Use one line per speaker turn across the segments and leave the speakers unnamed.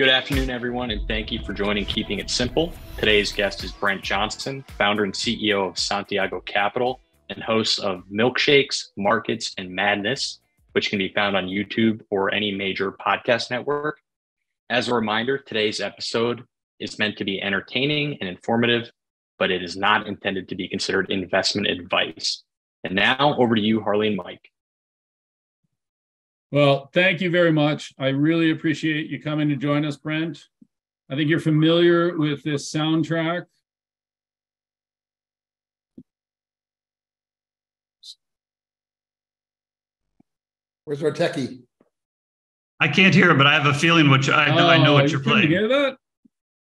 Good afternoon, everyone, and thank you for joining Keeping It Simple. Today's guest is Brent Johnson, founder and CEO of Santiago Capital and host of Milkshakes, Markets, and Madness, which can be found on YouTube or any major podcast network. As a reminder, today's episode is meant to be entertaining and informative, but it is not intended to be considered investment advice. And now over to you, Harley and Mike.
Well, thank you very much. I really appreciate you coming to join us, Brent. I think you're familiar with this soundtrack.
Where's our techie?
I can't hear, but I have a feeling which I know. Oh, I know what oh, you're playing.
Hear that?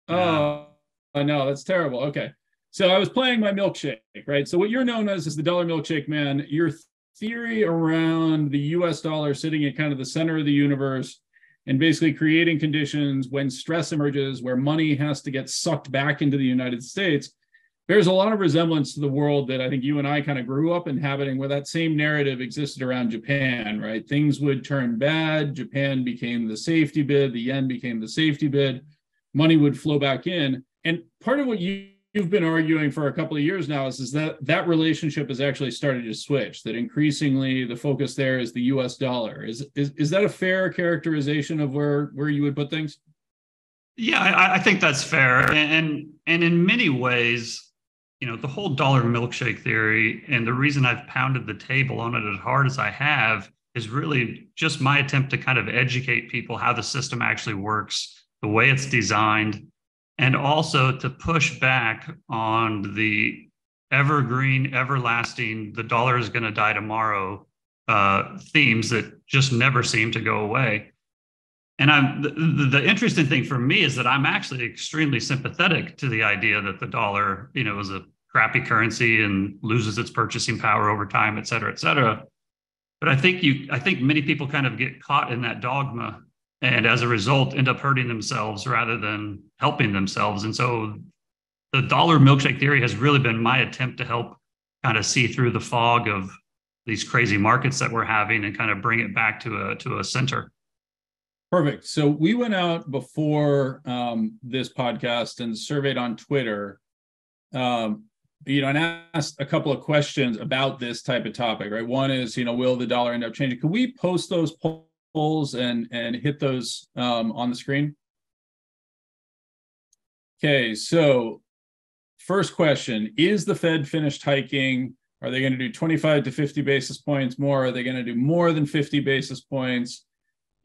Oh, I know that's terrible. Okay, so I was playing my milkshake, right? So what you're known as is the dollar milkshake man. Your theory around the U.S. dollar sitting at kind of the center of the universe and basically creating conditions when stress emerges, where money has to get sucked back into the United States bears a lot of resemblance to the world that I think you and I kind of grew up inhabiting, where that same narrative existed around Japan, right? Things would turn bad. Japan became the safety bid, the yen became the safety bid, money would flow back in. And part of what you, have been arguing for a couple of years now is, is that that relationship has actually started to switch, that increasingly the focus there is the US dollar. Is, is, is that a fair characterization of where, where you would put things?
Yeah, I, I think that's fair. And, and in many ways, you know the whole dollar milkshake theory and the reason i've pounded the table on it as hard as i have is really just my attempt to kind of educate people how the system actually works the way it's designed and also to push back on the evergreen everlasting the dollar is going to die tomorrow uh, themes that just never seem to go away and I'm the, the, interesting thing for me is that I'm actually extremely sympathetic to the idea that the dollar, you know, is a crappy currency and loses its purchasing power over time, et cetera, et cetera. But I think you, I think many people kind of get caught in that dogma, and as a result, end up hurting themselves rather than helping themselves. And so, the dollar milkshake theory has really been my attempt to help kind of see through the fog of these crazy markets that we're having and kind of bring it back to a to a center.
Perfect. So we went out before um, this podcast and surveyed on Twitter um, you know, and asked a couple of questions about this type of topic, right? One is, you know, will the dollar end up changing? Could we post those polls and and hit those um, on the screen? Okay, so first question: Is the Fed finished hiking? Are they going to do 25 to 50 basis points more? Are they going to do more than 50 basis points?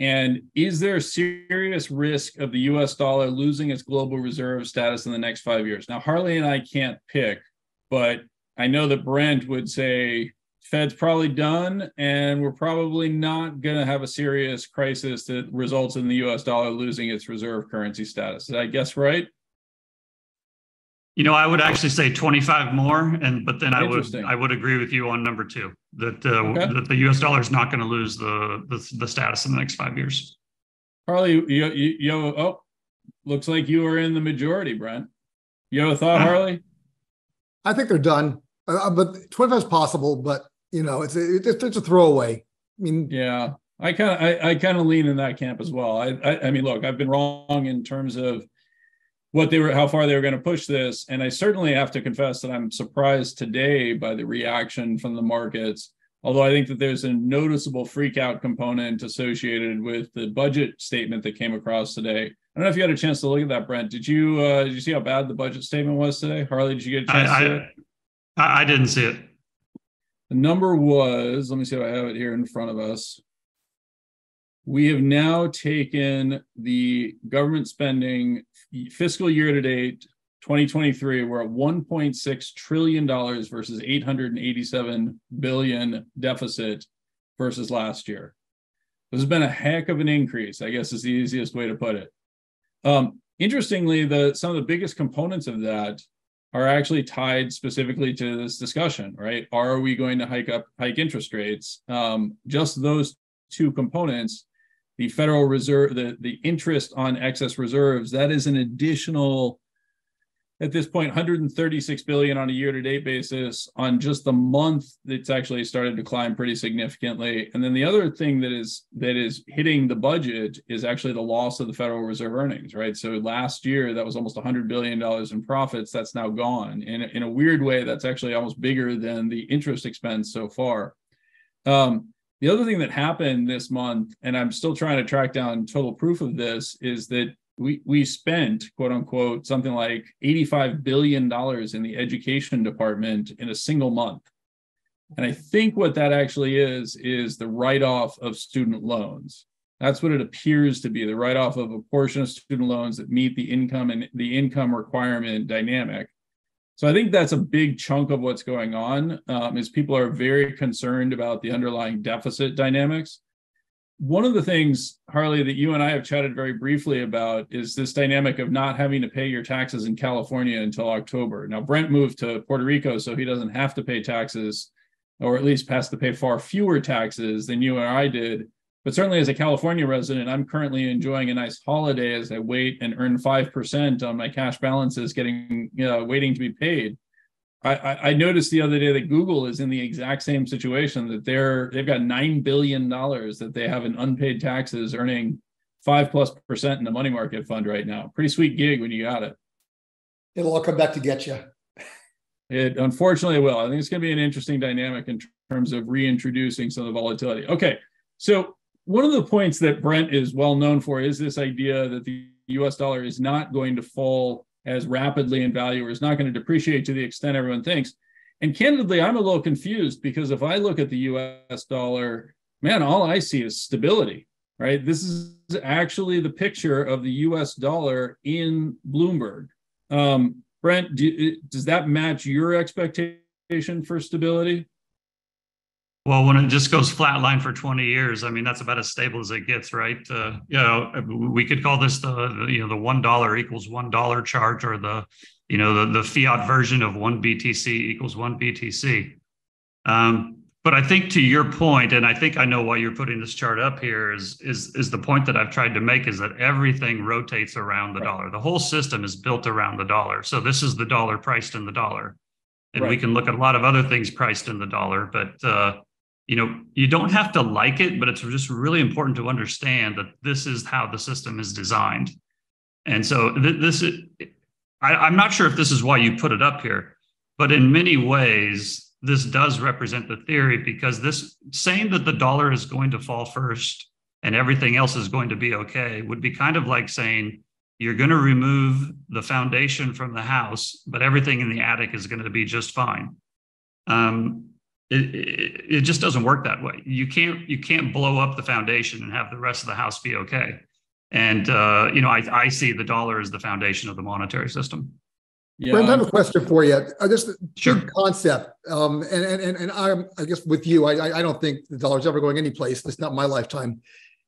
And is there a serious risk of the US dollar losing its global reserve status in the next five years? Now, Harley and I can't pick but I know that Brent would say Fed's probably done, and we're probably not going to have a serious crisis that results in the U.S. dollar losing its reserve currency status. Did I guess right?
You know, I would actually say 25 more, and but then I would I would agree with you on number two that uh, okay. that the U.S. dollar is not going to lose the, the, the status in the next five years.
Harley, you, you, you oh, looks like you are in the majority, Brent. You have a thought, uh, Harley?
I think they're done. Uh, uh but 25 is possible, but you know, it's a, it's, it's a throwaway. I mean,
yeah, I kind of I, I kind of lean in that camp as well. I, I, I mean, look, I've been wrong in terms of what they were, how far they were going to push this, and I certainly have to confess that I'm surprised today by the reaction from the markets. Although I think that there's a noticeable freak out component associated with the budget statement that came across today. I don't know if you had a chance to look at that, Brent. Did you uh, did you see how bad the budget statement was today? Harley, did you get a chance
I,
to see it?
I, I didn't see it.
The number was, let me see if I have it here in front of us. We have now taken the government spending fiscal year to date 2023 we're at 1.6 trillion dollars versus 887 billion deficit versus last year. This has been a heck of an increase, I guess is the easiest way to put it. Um, interestingly, the some of the biggest components of that are actually tied specifically to this discussion, right? Are we going to hike up hike interest rates? Um, just those two components, the Federal Reserve, the, the interest on excess reserves, that is an additional at this point 136 billion on a year-to-date basis. On just the month, it's actually started to climb pretty significantly. And then the other thing that is that is hitting the budget is actually the loss of the Federal Reserve earnings, right? So last year that was almost 100 billion dollars in profits. That's now gone. And in a weird way, that's actually almost bigger than the interest expense so far. Um, the other thing that happened this month, and I'm still trying to track down total proof of this, is that we we spent quote unquote something like 85 billion dollars in the education department in a single month. And i think what that actually is is the write-off of student loans. That's what it appears to be the write-off of a portion of student loans that meet the income and the income requirement dynamic. So i think that's a big chunk of what's going on um, is people are very concerned about the underlying deficit dynamics one of the things, Harley, that you and I have chatted very briefly about is this dynamic of not having to pay your taxes in California until October. Now, Brent moved to Puerto Rico, so he doesn't have to pay taxes, or at least has to pay far fewer taxes than you and I did. But certainly, as a California resident, I'm currently enjoying a nice holiday as I wait and earn 5% on my cash balances getting, waiting to be paid. I, I noticed the other day that Google is in the exact same situation that they're they've got nine billion dollars that they have in unpaid taxes, earning five plus percent in the money market fund right now. Pretty sweet gig when you got it.
It'll all come back to get you.
It unfortunately will. I think it's going to be an interesting dynamic in terms of reintroducing some of the volatility. Okay, so one of the points that Brent is well known for is this idea that the U.S. dollar is not going to fall as rapidly in value or is not going to depreciate to the extent everyone thinks. And candidly, I'm a little confused because if I look at the US dollar, man, all I see is stability, right? This is actually the picture of the US dollar in Bloomberg. Um, Brent, do, does that match your expectation for stability?
Well, when it just goes flatline for 20 years, I mean, that's about as stable as it gets, right? Uh, you know, we could call this the, you know, the $1 equals $1 chart or the, you know, the, the fiat version of one BTC equals one BTC. Um, but I think to your point, and I think I know why you're putting this chart up here is, is, is the point that I've tried to make is that everything rotates around the right. dollar. The whole system is built around the dollar. So this is the dollar priced in the dollar. And right. we can look at a lot of other things priced in the dollar, but, uh, you know you don't have to like it but it's just really important to understand that this is how the system is designed. And so th- this is I, i'm not sure if this is why you put it up here but in many ways this does represent the theory because this saying that the dollar is going to fall first and everything else is going to be okay would be kind of like saying you're going to remove the foundation from the house but everything in the attic is going to be just fine. Um, it, it, it just doesn't work that way. You can't you can't blow up the foundation and have the rest of the house be okay. And uh, you know, I, I see the dollar as the foundation of the monetary system.
Yeah. Brent, I have a question for you. Uh, just sure. concept, um, and and and I'm I guess with you, I I don't think the dollar's ever going anyplace. It's not my lifetime.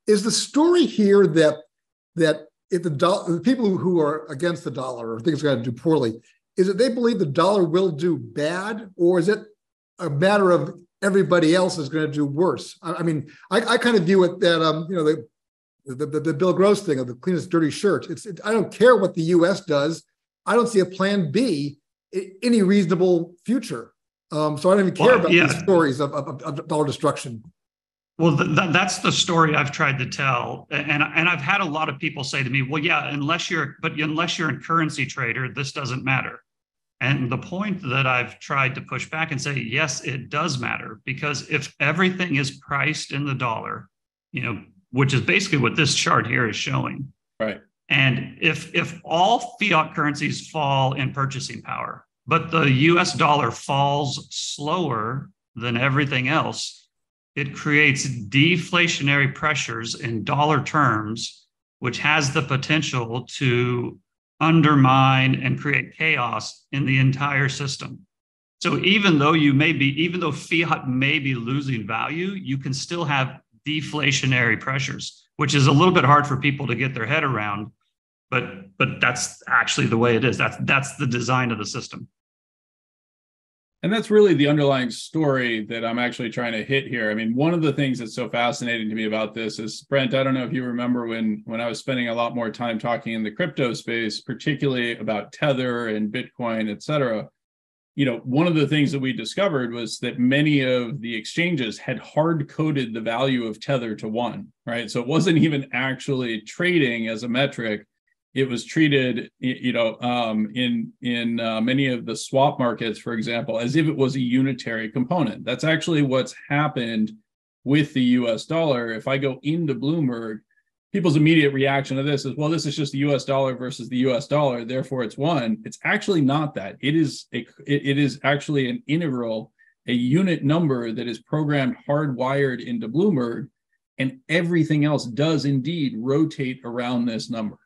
Is the story here that that if the dollar, the people who are against the dollar or think it's going to do poorly, is it they believe the dollar will do bad, or is it a matter of everybody else is going to do worse. I, I mean, I, I, kind of view it that um, you know the, the, the, the Bill Gross thing of the cleanest dirty shirt. It's it, I don't care what the U.S. does. I don't see a plan B in any reasonable future. Um, so I don't even care well, about yeah. these stories of, of, of, dollar destruction.
Well, th- that's the story I've tried to tell, and and I've had a lot of people say to me, "Well, yeah, unless you're, but unless you're a currency trader, this doesn't matter." And the point that I've tried to push back and say, yes, it does matter because if everything is priced in the dollar, you know, which is basically what this chart here is showing.
Right.
And if if all fiat currencies fall in purchasing power, but the US dollar falls slower than everything else, it creates deflationary pressures in dollar terms, which has the potential to undermine and create chaos in the entire system. So even though you may be, even though fiat may be losing value, you can still have deflationary pressures, which is a little bit hard for people to get their head around. But but that's actually the way it is. That's that's the design of the system.
And that's really the underlying story that I'm actually trying to hit here. I mean, one of the things that's so fascinating to me about this is Brent, I don't know if you remember when when I was spending a lot more time talking in the crypto space, particularly about Tether and Bitcoin, et cetera. You know, one of the things that we discovered was that many of the exchanges had hard coded the value of Tether to one, right? So it wasn't even actually trading as a metric it was treated, you know, um, in in uh, many of the swap markets, for example, as if it was a unitary component. That's actually what's happened with the U.S. dollar. If I go into Bloomberg, people's immediate reaction to this is, well, this is just the U.S. dollar versus the U.S. dollar, therefore it's one. It's actually not that. It is a, it, it is actually an integral, a unit number that is programmed hardwired into Bloomberg, and everything else does indeed rotate around this number.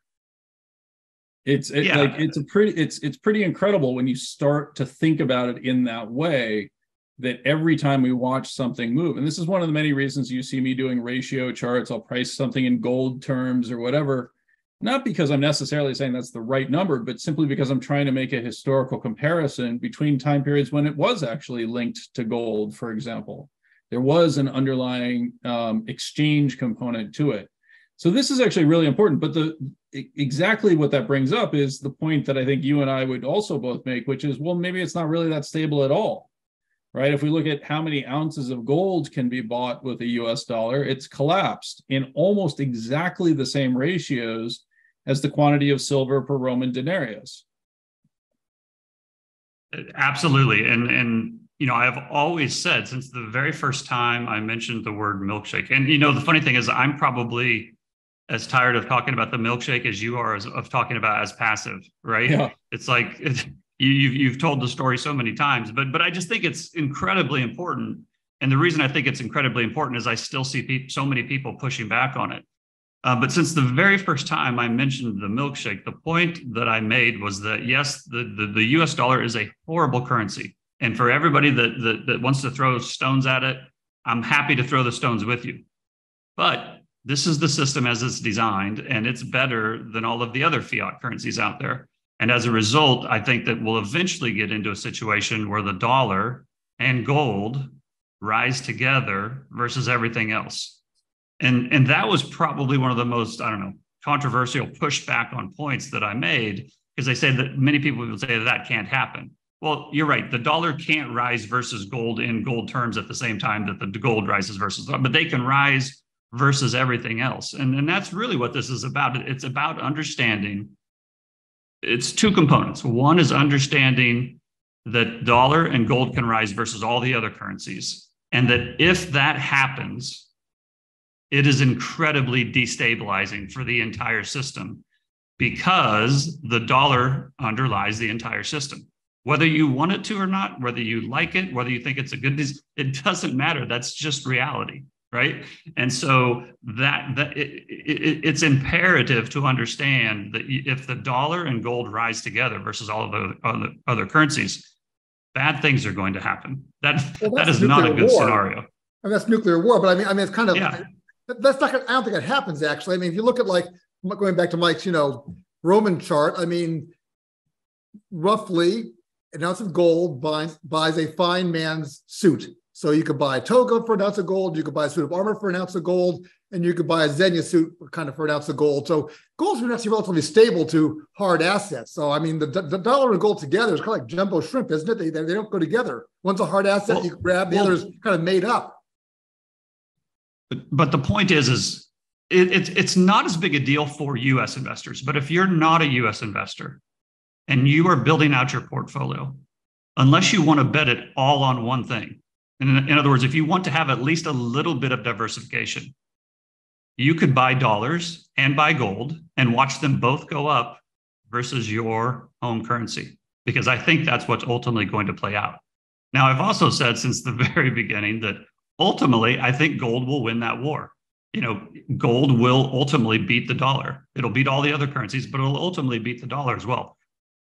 It's it, yeah. like it's a pretty it's it's pretty incredible when you start to think about it in that way that every time we watch something move and this is one of the many reasons you see me doing ratio charts I'll price something in gold terms or whatever not because I'm necessarily saying that's the right number but simply because I'm trying to make a historical comparison between time periods when it was actually linked to gold for example there was an underlying um, exchange component to it so this is actually really important. But the exactly what that brings up is the point that I think you and I would also both make, which is, well, maybe it's not really that stable at all. Right. If we look at how many ounces of gold can be bought with a US dollar, it's collapsed in almost exactly the same ratios as the quantity of silver per Roman denarius.
Uh, absolutely. And and you know, I've always said since the very first time I mentioned the word milkshake, and you know, the funny thing is I'm probably as tired of talking about the milkshake as you are as, of talking about as passive, right? Yeah. It's like it's, you, you've, you've told the story so many times, but but I just think it's incredibly important. And the reason I think it's incredibly important is I still see pe- so many people pushing back on it. Uh, but since the very first time I mentioned the milkshake, the point that I made was that yes, the, the, the US dollar is a horrible currency. And for everybody that, that, that wants to throw stones at it, I'm happy to throw the stones with you. But this is the system as it's designed, and it's better than all of the other fiat currencies out there. And as a result, I think that we'll eventually get into a situation where the dollar and gold rise together versus everything else. And, and that was probably one of the most, I don't know, controversial pushback on points that I made because they say that many people will say that, that can't happen. Well, you're right. The dollar can't rise versus gold in gold terms at the same time that the gold rises versus, but they can rise versus everything else. And, and that's really what this is about. It's about understanding. It's two components. One is understanding that dollar and gold can rise versus all the other currencies. And that if that happens, it is incredibly destabilizing for the entire system because the dollar underlies the entire system. Whether you want it to or not, whether you like it, whether you think it's a good, it doesn't matter. That's just reality right? And so that, that it, it, it's imperative to understand that if the dollar and gold rise together versus all of the other, other currencies bad things are going to happen. That well, that is not a good war. scenario. I
mean, that's nuclear war but i mean i mean it's kind of yeah. that's not i don't think it happens actually. I mean if you look at like going back to mike's you know roman chart i mean roughly an ounce of gold buys, buys a fine man's suit so you could buy a toga for an ounce of gold, you could buy a suit of armor for an ounce of gold, and you could buy a Zegna suit for kind of for an ounce of gold. So gold's been actually relatively stable to hard assets. So I mean, the, the dollar and gold together is kind of like jumbo shrimp, isn't it? They, they, they don't go together. One's a hard asset well, you grab, the well, other is kind of made up.
But, but the point is, is it, it, it's not as big a deal for U.S. investors. But if you're not a U.S. investor and you are building out your portfolio, unless you want to bet it all on one thing, in, in other words, if you want to have at least a little bit of diversification, you could buy dollars and buy gold and watch them both go up versus your home currency, because I think that's what's ultimately going to play out. Now, I've also said since the very beginning that ultimately I think gold will win that war. You know, gold will ultimately beat the dollar. It'll beat all the other currencies, but it'll ultimately beat the dollar as well.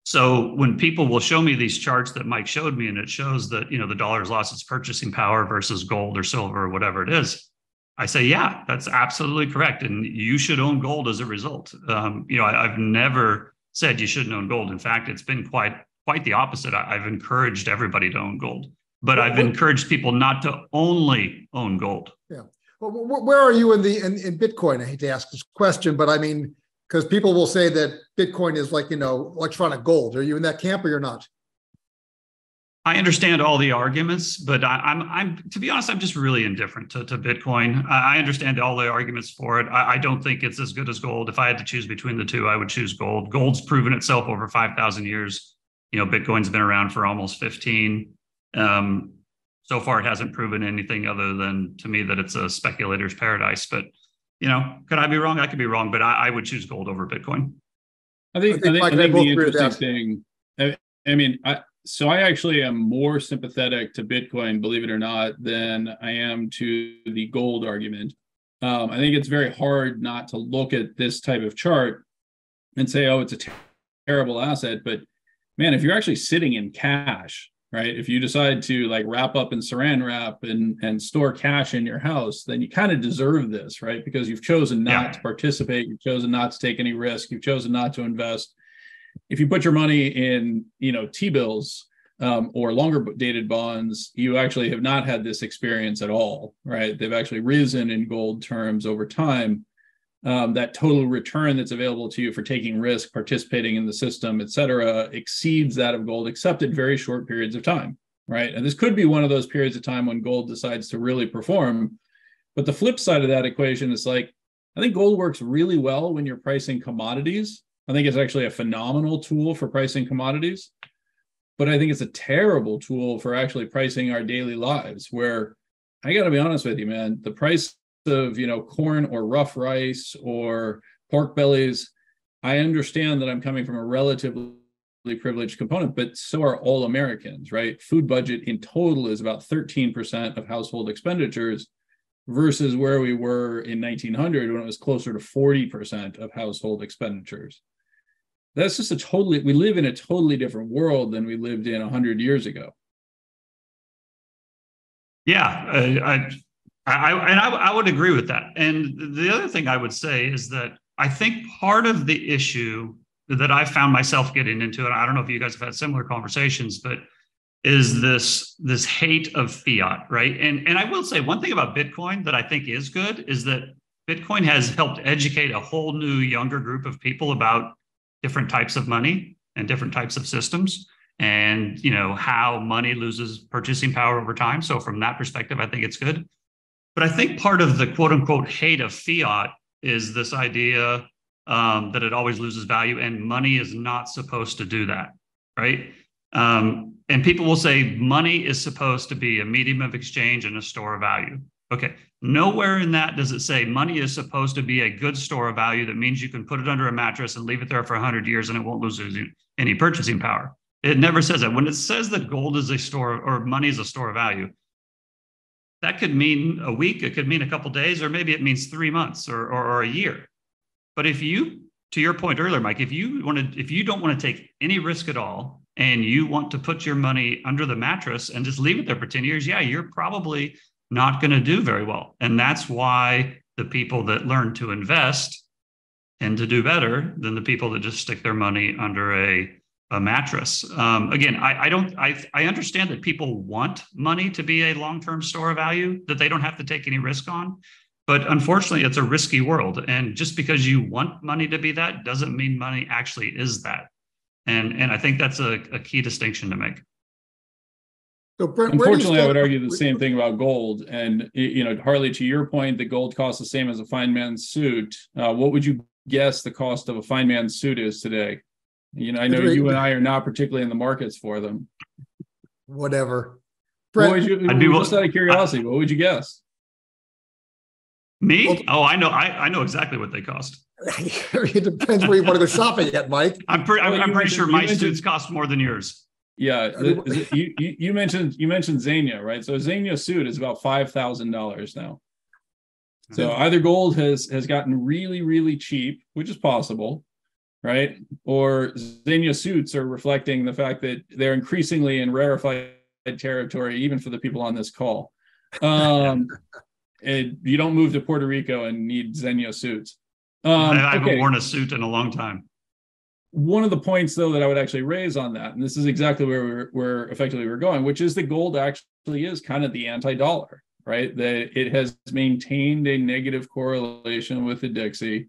So when people will show me these charts that Mike showed me, and it shows that you know the dollar's lost its purchasing power versus gold or silver or whatever it is, I say, yeah, that's absolutely correct, and you should own gold as a result. Um, you know, I, have never said you shouldn't own gold. In fact, it's been quite quite the opposite. I, have encouraged everybody to own gold, but I've encouraged people not to only own gold.
Yeah. Well, where are you in the in, in Bitcoin? I hate to ask this question, but I mean, because people will say that Bitcoin is like you know electronic gold. Are you in that camp or you're not?
I understand all the arguments, but I, am I'm, I'm to be honest, I'm just really indifferent to, to Bitcoin. I, understand all the arguments for it. I, I, don't think it's as good as gold. If I had to choose between the two, I would choose gold. Gold's proven itself over five thousand years. You know, Bitcoin's been around for almost fifteen. Um, so far, it hasn't proven anything other than to me that it's a speculator's paradise. But you know, could I be wrong? I could be wrong, but I, I would choose gold over Bitcoin.
I think I think, I think, I think the interesting thing. I mean, I, so I actually am more sympathetic to Bitcoin, believe it or not, than I am to the gold argument. Um, I think it's very hard not to look at this type of chart and say, "Oh, it's a ter- terrible asset." But man, if you're actually sitting in cash, right? If you decide to like wrap up in Saran wrap and and store cash in your house, then you kind of deserve this, right? Because you've chosen not yeah. to participate, you've chosen not to take any risk, you've chosen not to invest if you put your money in you know t-bills um, or longer dated bonds you actually have not had this experience at all right they've actually risen in gold terms over time um, that total return that's available to you for taking risk participating in the system et cetera exceeds that of gold except at very short periods of time right? And this could be one of those periods of time when gold decides to really perform. But the flip side of that equation is like i think gold works really well when you're pricing commodities. I think it's actually a phenomenal tool for pricing commodities, but I think it's a terrible tool for actually pricing our daily lives. Where I got to be honest with you, man, the price of you know corn or rough rice or pork bellies, I understand that I'm coming from a relatively privileged component, but so are all Americans, right? Food budget in total is about 13% of household expenditures versus where we were in 1900 when it was closer to 40% of household expenditures that's just a totally we live in a totally different world than we lived in 100 years ago
yeah I, I, I and I, I would agree with that. And the other thing i would say is that i think part of the issue that i found myself getting into and i don't know if you guys have had similar conversations but is this this hate of fiat right? And and i will say one thing about bitcoin that i think is good is that bitcoin has helped educate a whole new younger group of people about different types of money and different types of systems and you know how money loses purchasing power over time. So from that perspective i think it's good but i think part of the quote unquote hate of fiat is this idea um, that it always loses value and money is not supposed to do that right um, and people will say money is supposed to be a medium of exchange and a store of value okay Nowhere in that does it say money is supposed to be a good store of value that means you can put it under a mattress and leave it there for 100 years and it won't lose any purchasing power. It never says that. When it says that gold is a store or money is a store of value, that could mean a week, it could mean a couple days, or maybe it means three months or, or, or a year. But if you, to your point earlier, Mike, if you want to, if you don't want to take any risk at all and you want to put your money under the mattress and just leave it there for 10 years, yeah, you're probably not going to do very well. And that's why the people that learn to invest tend to do better than the people that just stick their money under a, a mattress. Um, again, I, I don't, I, I understand that people want money to be a long term store of value that they don't have to take any risk on. But unfortunately, it's a risky world. And just because you want money to be that doesn't mean money actually is that. And, and I think that's a, a key distinction to make.
So Brent, unfortunately, I would argue the same thing about gold. And you know, Harley, to your point, the gold costs the same as a fine man's suit. Uh, what would you guess the cost of a fine man's suit is today? You know, I know you and I are not particularly in the markets for them.
Whatever.
Brent, what would you, I'd be, just out of curiosity, what would you guess?
Me? Well, oh, I know. I, I know exactly what they cost.
it depends where you want to go shopping at, Mike.
I'm, pre- I'm, I'm pretty sure my suits cost more than yours.
Yeah, the, you, you mentioned you mentioned Zegna, right? So Zegna suit is about five thousand dollars now. So mm-hmm. either gold has has gotten really really cheap, which is possible, right? Or Zegna suits are reflecting the fact that they're increasingly in rarefied territory, even for the people on this call. Um, it, you don't move to Puerto Rico and need Zegna suits.
Um, I haven't okay. worn a suit in a long time.
one of the points though that I would actually raise on that, and this is exactly where we're, where effectively we're going, which is that gold actually is kind of the anti-dollar, right? That it has maintained a negative correlation with the Dixie.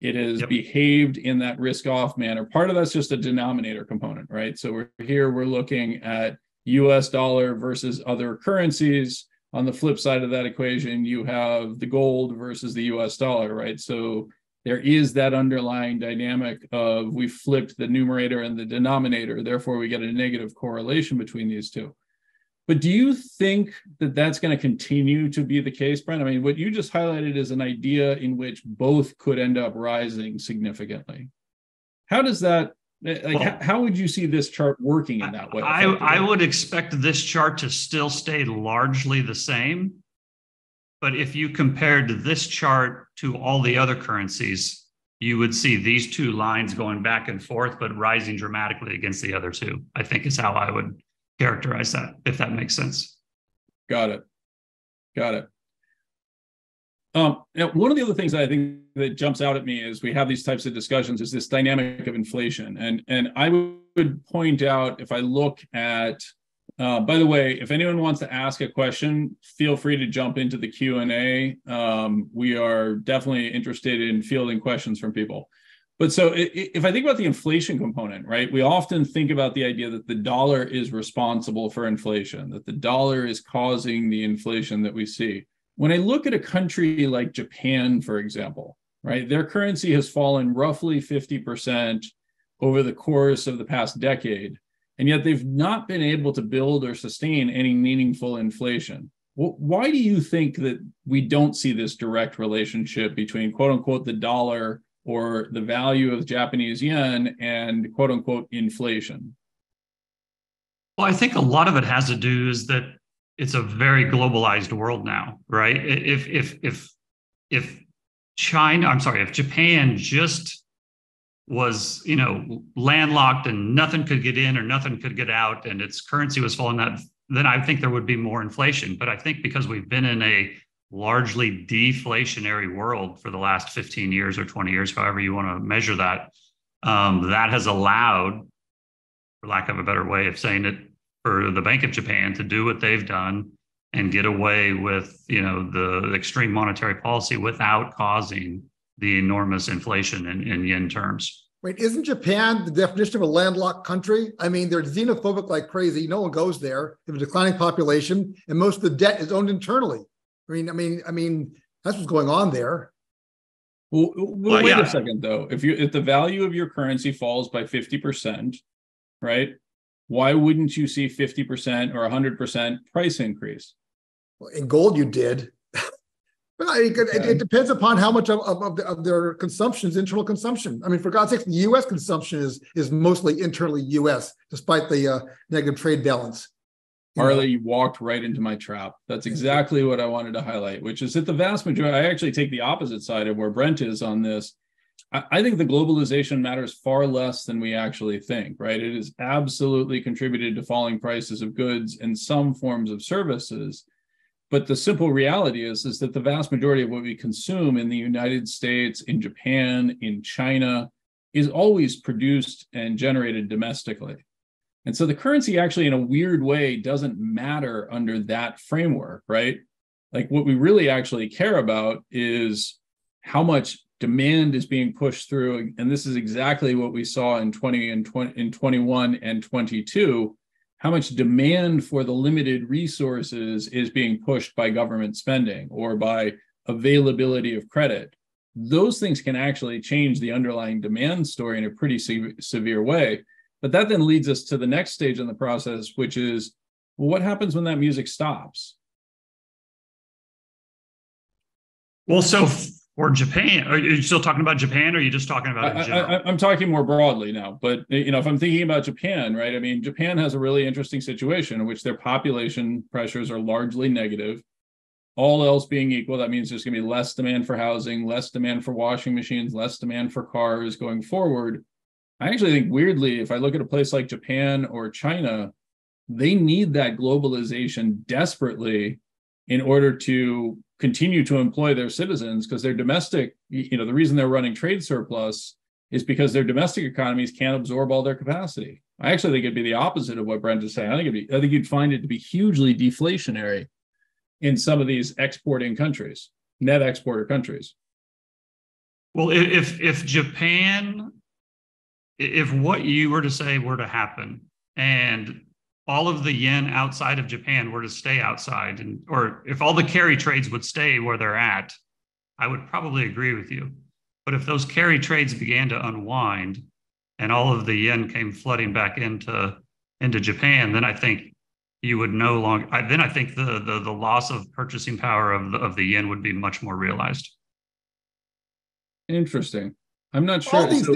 It has yep. behaved in that risk-off manner. Part of that's just a denominator component, right? So we're here, we're looking at US dollar versus other currencies. On the flip side of that equation, you have the gold versus the US dollar, right? So there is that underlying dynamic of we flipped the numerator and the denominator, therefore we get a negative correlation between these two. But do you think that that's going to continue to be the case, Brent? I mean, what you just highlighted is an idea in which both could end up rising significantly. How does that eh, like well, how, how, would you see this chart working in that way?
I, I would expect this chart to still stay largely the same. But if you compared this chart to all the other currencies, you would see these two lines going back and forth, but rising dramatically against the other two. I think is how I would characterize that, if that makes sense.
Got it. Got it. Um, now, one of the other things that I think that jumps out at me is we have these types of discussions is this dynamic of inflation, and and I would point out if I look at uh, by the way, if anyone wants to ask a question, feel free to jump into the Q and A. Um, we are definitely interested in fielding questions from people. But so if I think about the inflation component, right, we often think about the idea that the dollar is responsible for inflation, that the dollar is causing the inflation that we see. When I look at a country like Japan, for example, right, their currency has fallen roughly 50% over the course of the past decade and yet they've not been able to build or sustain any meaningful inflation. Why do you think that we don't see this direct relationship between quote unquote the dollar or the value of the Japanese yen and quote unquote inflation?
Well, I think a lot of it has to do is that it's a very globalized world now, right? If if if if China, I'm sorry, if Japan just was you know landlocked and nothing could get in or nothing could get out and its currency was falling that then i think there would be more inflation but i think because we've been in a largely deflationary world for the last 15 years or 20 years however you want to measure that um, that has allowed for lack of a better way of saying it for the bank of japan to do what they've done and get away with you know the extreme monetary policy without causing the enormous inflation in, in yen terms.
Wait, isn't Japan the definition of a landlocked country? I mean, they're xenophobic like crazy. No one goes there. They have a declining population, and most of the debt is owned internally. I mean, I mean, I mean, that's what's going on there.
Well, well wait yeah. a second though. If you if the value of your currency falls by fifty percent, right? Why wouldn't you see fifty percent or hundred percent price increase?
Well, in gold, you did. But I, it, it, it, depends upon how much of, of, of, their consumption is internal consumption. I mean, for God's sake, the U.S. consumption is is mostly internally U.S. despite the uh, negative trade balance.
Marley, you walked right into my trap. That's exactly what I wanted to highlight, which is that the vast majority. I actually take the opposite side of where Brent is on this. I, I think the globalization matters far less than we actually think. Right? It has absolutely contributed to falling prices of goods and some forms of services but the simple reality is, is that the vast majority of what we consume in the United States, in Japan, in China, is always produced and generated domestically. And so the currency actually, in a weird way, doesn't matter under that framework, right? Like what we really actually care about is how much demand is being pushed through. And this is exactly what we saw in 20 and 20 in 21 and 22 how much demand for the limited resources is being pushed by government spending or by availability of credit. Those things can actually change the underlying demand story in a pretty se- severe way. But that then leads us to the next stage in the process, which is well, what happens when that music stops?
Well, so or Japan? Are you still talking about Japan, or are you just talking about?
I, am talking more broadly now, but you know, if I'm thinking about Japan, right? I mean, Japan has a really interesting situation in which their population pressures are largely negative. All else being equal, that means there's going to be less demand for housing, less demand for washing machines, less demand for cars going forward. I actually think weirdly, if I look at a place like Japan or China, they need that globalization desperately in order to continue to employ their citizens because their domestic, you know, the reason they're running trade surplus is because their domestic economies can't absorb all their capacity. I actually think it'd be the opposite of what Brent is saying. I think it'd be, I think you'd find it to be hugely deflationary in some of these exporting countries, net exporter countries.
Well, if if Japan, if what you were to say were to happen, and all of the yen outside of Japan were to stay outside, and or if all the carry trades would stay where they're at, I would probably agree with you. But if those carry trades began to unwind, and all of the yen came flooding back into into Japan, then I think you would no longer. I, then I think the, the the loss of purchasing power of the, of the yen would be much more realized.
Interesting. I'm not sure.
All these, so,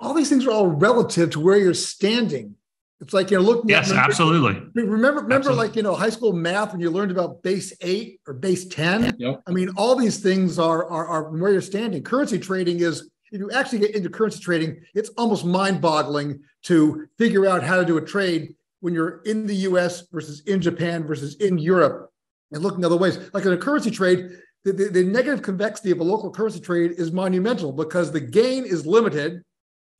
all these things are all relative to where you're standing. It's like you're looking.
Yes,
at,
remember, absolutely.
Remember, remember, absolutely. like you know, high school math when you learned about base eight or base ten.
Yep.
I mean, all these things are, are are where you're standing. Currency trading is. If you actually get into currency trading, it's almost mind-boggling to figure out how to do a trade when you're in the U.S. versus in Japan versus in Europe, and looking other ways. Like in a currency trade, the, the, the negative convexity of a local currency trade is monumental because the gain is limited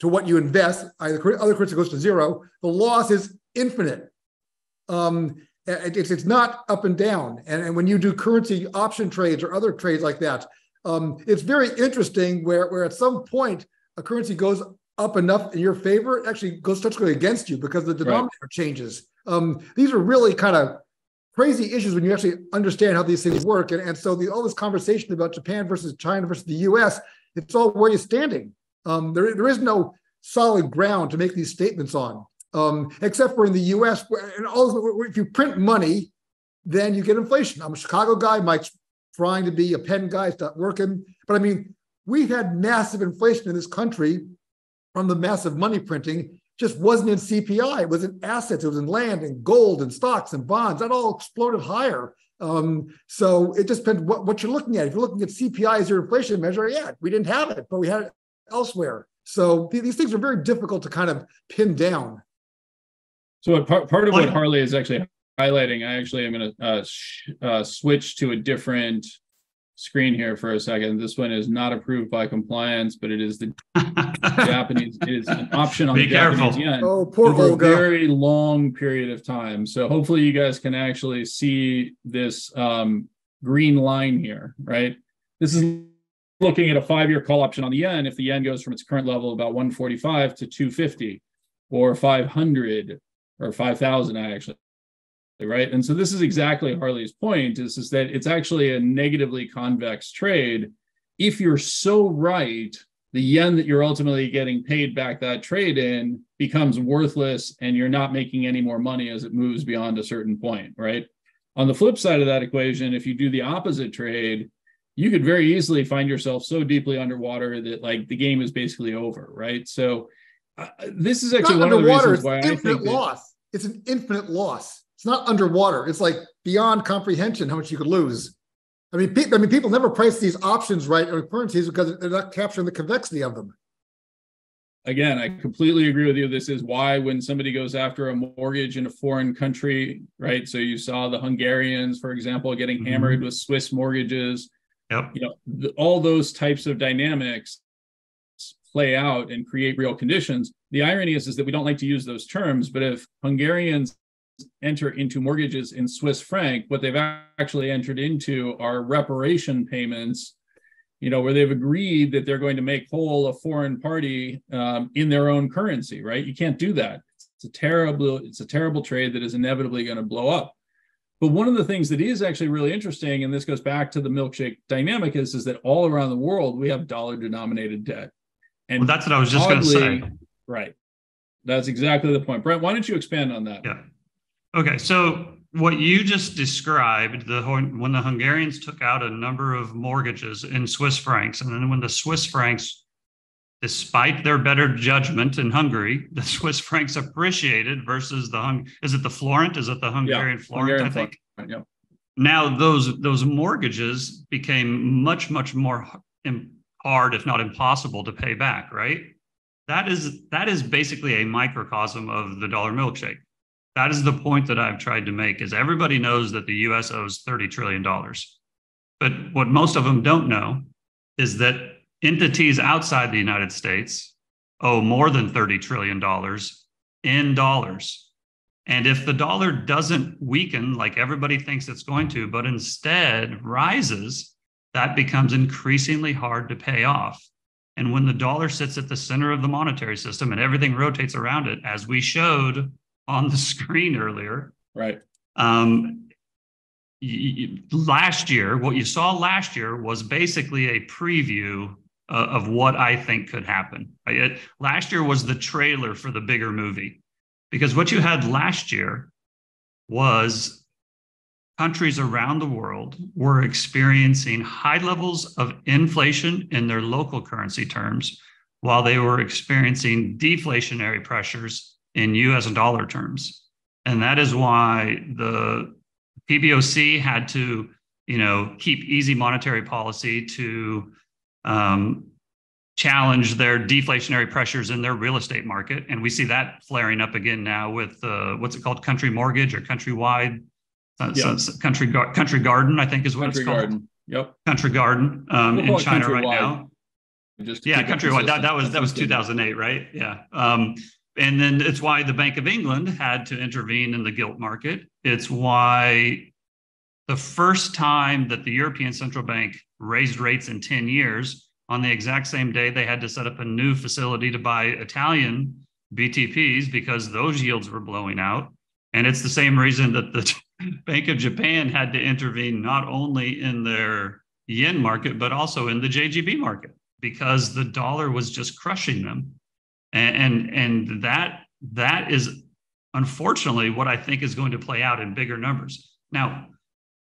to what you invest. Either other currency goes to zero. The loss is infinite. Um, it's, it's not up and down. And, and when you do currency option trades or other trades like that, um, it's very interesting where, where at some point a currency goes up enough in your favor, it actually goes going against you because the denominator right. changes. Um, these are really kind of crazy issues when you actually understand how these things work. And, and so the, all this conversation about Japan versus China versus the US, it's all where you're standing. Um, there, there is no solid ground to make these statements on, um, except for in the US, where, and all, if you print money, then you get inflation. I'm a Chicago guy. Mike's trying to be a Penn guy. It's not working. But I mean, we've had massive inflation in this country from the massive money printing just wasn't in CPI. It was in assets. It was in land and gold and stocks and bonds. That all exploded higher. Um, so it just depends what, what you're looking at. If you're looking at CPI as your inflation measure, yeah, we didn't have it, but we had elsewhere. So th- these things are very difficult to kind of pin down.
So part, part of what Harley is actually highlighting, I actually am going to uh, sh- uh, switch to a different screen here for a second. This one is not approved by compliance, but it is the Japanese. It is an option on
Be
the
careful.
Japanese yen
oh, poor
over
Olga.
a very long period of time. So hopefully you guys can actually see this um, green line here, right? This is looking at a five-year call option on the yen. If the yen goes from its current level about 145 to 250, or 500, or 5,000, I actually right? And so this is exactly Harley's point is, is that it's actually a negatively convex trade. If you're so right, the yen that you're ultimately getting paid back that trade in becomes worthless and you're not making any more money as it moves beyond a certain point, right? On the flip side of that equation, if you do the opposite trade, you could very easily find yourself so deeply underwater that like the game is basically over, right? So uh, this is actually one of the reasons why I think that,
loss. It's an infinite loss. It's not underwater. It's like beyond comprehension how much you could lose. I mean, pe- I mean, people never price these options right or currencies because they're not capturing the convexity of them.
Again, I completely agree with you. This is why when somebody goes after a mortgage in a foreign country, right? So you saw the Hungarians, for example, getting mm-hmm. hammered with Swiss mortgages.
Yep.
You know, the, all those types of dynamics play out and create real conditions. The irony is, is that we don't like to use those terms, but if Hungarians enter into mortgages in Swiss franc, what they've actually entered into are reparation payments, you know, where they've agreed that they're going to make whole a foreign party um, in their own currency, right? You can't do that. It's a terrible, it's a terrible trade that is inevitably going to blow up. But one of the things that is actually really interesting, and this goes back to the milkshake dynamic, is, is that all around the world we have dollar denominated debt.
And well, that's what I was just going to say.
Right. That's exactly the point. Brent, why don't you expand on that?
Yeah. Okay, so what you just described, the when the Hungarians took out a number of mortgages in Swiss francs, and then when the Swiss francs, despite their better judgment in Hungary, the Swiss francs appreciated versus the Hung. Is it the florent? Is it the Hungarian yeah, florent? Hungarian I think.
Florent, yeah.
Now those those mortgages became much much more hard, if not impossible, to pay back. Right. That is that is basically a microcosm of the dollar milkshake that is the point that I've tried to make is everybody knows that the US owes 30 trillion dollars. But what most of them don't know is that entities outside the United States owe more than $30 trillion in dollars. And if the dollar doesn't weaken like everybody thinks it's going to, but instead rises, that becomes increasingly hard to pay off. And when the dollar sits at the center of the monetary system and everything rotates around it, as we showed on the screen earlier,
right?
Um, last year, what you saw last year was basically a preview uh, of what I think could happen. It, last year was the trailer for the bigger movie, because what you had last year was countries around the world were experiencing high levels of inflation in their local currency terms, while they were experiencing deflationary pressures in US dollar terms. And that is why the PBOC had to, you know, keep easy monetary policy to um, challenge their deflationary pressures in their real estate market. And we see that flaring up again now with uh, what's it called, country mortgage or countrywide uh, yeah. so country country garden, I think is what country it's called.
Garden. Yep.
Country garden um, we'll in China right now. Just yeah, countrywide. That, that was that was 2008, right? Yeah. Um, and then it's why the Bank of England had to intervene in the gilt market. It's why the first time that the European Central Bank raised rates in 10 years, on the exact same day, they had to set up a new facility to buy Italian BTPs because those yields were blowing out. And it's the same reason that the Bank of Japan had to intervene not only in their yen market, but also in the JGB market because the dollar was just crushing them. And, and, and that, that is unfortunately what I think is going to play out in bigger numbers. Now,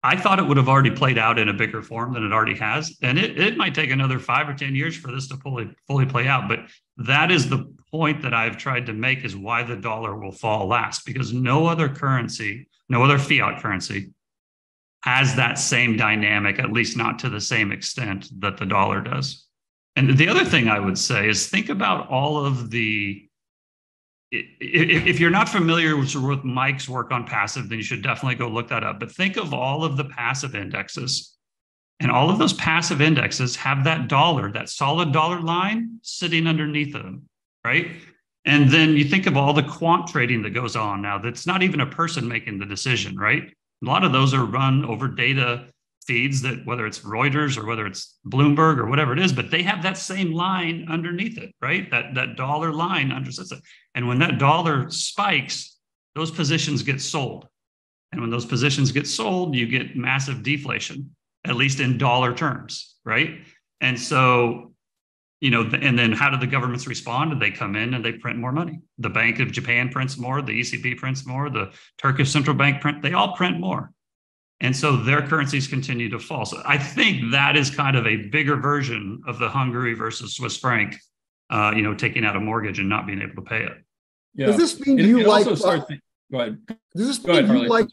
I thought it would have already played out in a bigger form than it already has. And it, it might take another five or 10 years for this to fully, fully play out. But that is the point that I've tried to make is why the dollar will fall last, because no other currency no other fiat currency has that same dynamic, at least not to the same extent that the dollar does. And the other thing I would say is think about all of the if you're not familiar with Mike's work on passive, then you should definitely go look that up. But think of all of the passive indexes. And all of those passive indexes have that dollar, that solid dollar line sitting underneath them, right? And then you think of all the quant trading that goes on now, that's not even a person making the decision, right? A lot of those are run over data feeds that whether it's Reuters or whether it's Bloomberg or whatever it is, but they have that same line underneath it, right? That that dollar line undersits it. And when that dollar spikes, those positions get sold. And when those positions get sold, you get massive deflation, at least in dollar terms, right? And so you know, and then how do the governments respond? They come in and they print more money. The Bank of Japan prints more, the ECB prints more, the Turkish central bank print, they all print more. And so their currencies continue to fall. So I think that is kind of a bigger version of the Hungary versus Swiss franc, uh, you know, taking out a mortgage and not being able to pay it.
Yeah. Does this mean you like? Uh, go ahead. Does this mean ahead, you like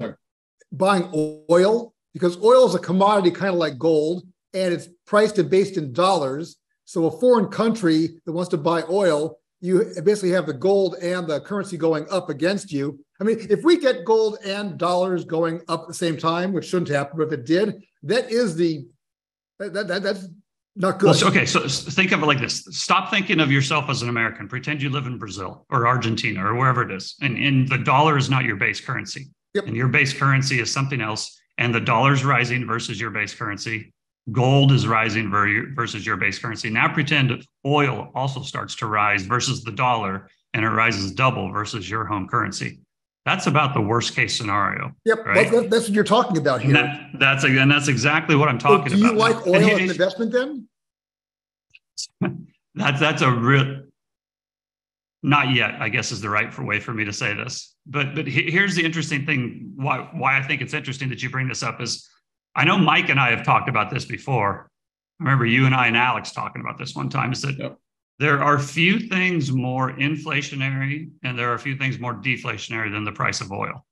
buying oil because oil is a commodity kind of like gold, and it's priced and based in dollars so a foreign country that wants to buy oil, you basically have the gold and the currency going up against you. I mean, if we get gold and dollars going up at the same time, which shouldn't happen, but if it did, that is the that, that that's not good.
Well, so, okay, so think of it like this: stop thinking of yourself as an American. Pretend you live in Brazil or Argentina or wherever it is, and, and the dollar is not your base currency, yep. and your base currency is something else, and the dollar's rising versus your base currency gold is rising versus your base currency. Now pretend oil also starts to rise versus the dollar and it rises double versus your home currency. That's about the worst case scenario.
Yep, right? that's, that's, what you're talking about here.
That, that's and that's exactly what I'm talking
so do about. Do you like oil as an investment then?
that's that's a real. Not yet, I guess, is the right way for me to say this. But but here's the interesting thing. Why why I think it's interesting that you bring this up is I know Mike and I have talked about this before. I remember you and I and Alex talking about this one time. Is that yep. there are few things more inflationary and there are a few things more deflationary than the price of oil.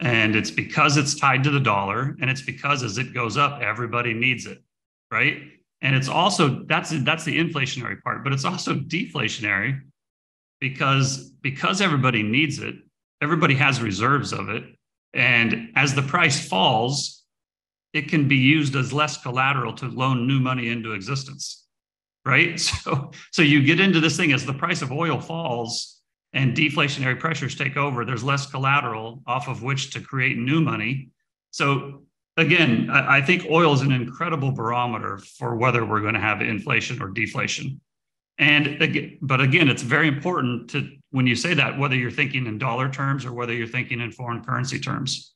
And it's because it's tied to the dollar, and it's because as it goes up, everybody needs it, right? And it's also that's that's the inflationary part, but it's also deflationary because because everybody needs it, everybody has reserves of it, and as the price falls, it can be used as less collateral to loan new money into existence right? So so you get into this thing as the price of oil falls and deflationary pressures take over. There's less collateral off of which to create new money. So again, I, I think oil is an incredible barometer for whether we're going to have inflation or deflation. And again, but again, it's very important to when you say that, whether you're thinking in dollar terms or whether you're thinking in foreign currency terms.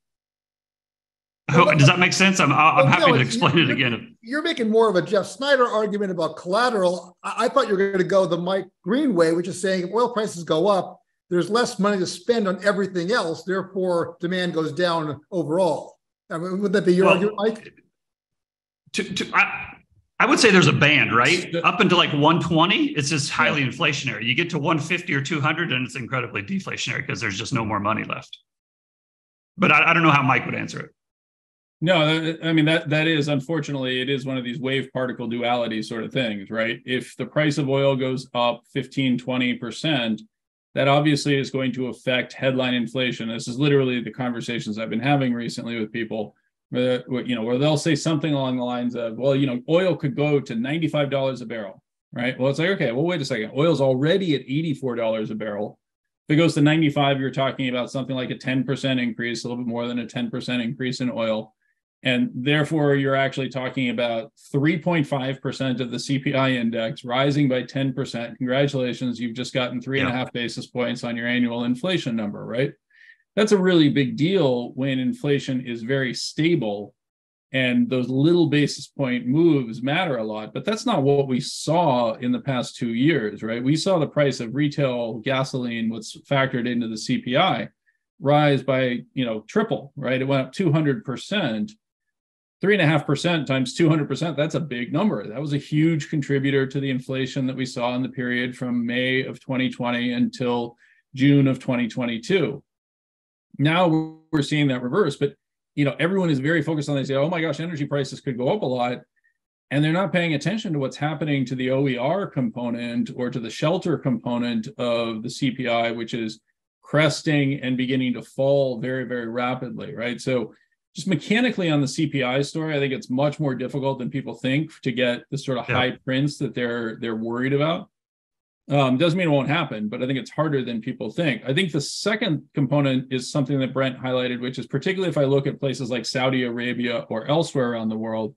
Well, does that make sense? I'm, I'm happy no, to explain it again.
You're making more of a Jeff Snider argument about collateral. I, I thought you were going to go the Mike Green way, which is saying if oil prices go up, there's less money to spend on everything else. Therefore, demand goes down overall. I mean, would that be your well, argument, Mike?
To, to, I, I would say there's a band, right? Up until like 120, it's just highly yeah. inflationary. You get to 150 or 200, and it's incredibly deflationary because there's just no more money left. But I, I don't know how Mike would answer it.
No, uh, uh, I mean that that is unfortunately it is one of these wave particle duality sort of things, right? If the price of oil goes up 15, 20%, that obviously is going to affect headline inflation. This is literally the conversations I've been having recently with people uh, where, you know, where they'll say something along the lines of, well, you know, oil could go to $95 a barrel, right? Well, it's like, okay, well, wait a second. Oil's already at $84 a barrel. If it goes to 95, you're talking about something like a 10% increase, a little bit more than a 10% increase in oil. And therefore, you're actually talking about 3.5% of the CPI index rising by 10%. Congratulations, you've just gotten three yeah. and a half basis points on your annual inflation number, right? That's a really big deal when inflation is very stable and those little basis point moves matter a lot. But that's not what we saw in the past two years, right? We saw the price of retail gasoline, what's factored into the CPI, rise by you know triple right it went up 200% three and a half percent times 200%, that's a big number. That was a huge contributor to the inflation that we saw in the period from May of 2020 until June of 2022. Now we're seeing that reverse, but you know, everyone is very focused on they say, oh my gosh, energy prices could go up a lot. And they're not paying attention to what's happening to the OER component or to the shelter component of the CPI, which is cresting and beginning to fall very, very rapidly, right? So just mechanically on the CPI story, I think it's much more difficult than people think to get the sort of yeah. high prints that they're they're worried about. Um, doesn't mean it won't happen, but I think it's harder than people think. I think the second component is something that Brent highlighted, which is particularly if I look at places like Saudi Arabia or elsewhere around the world,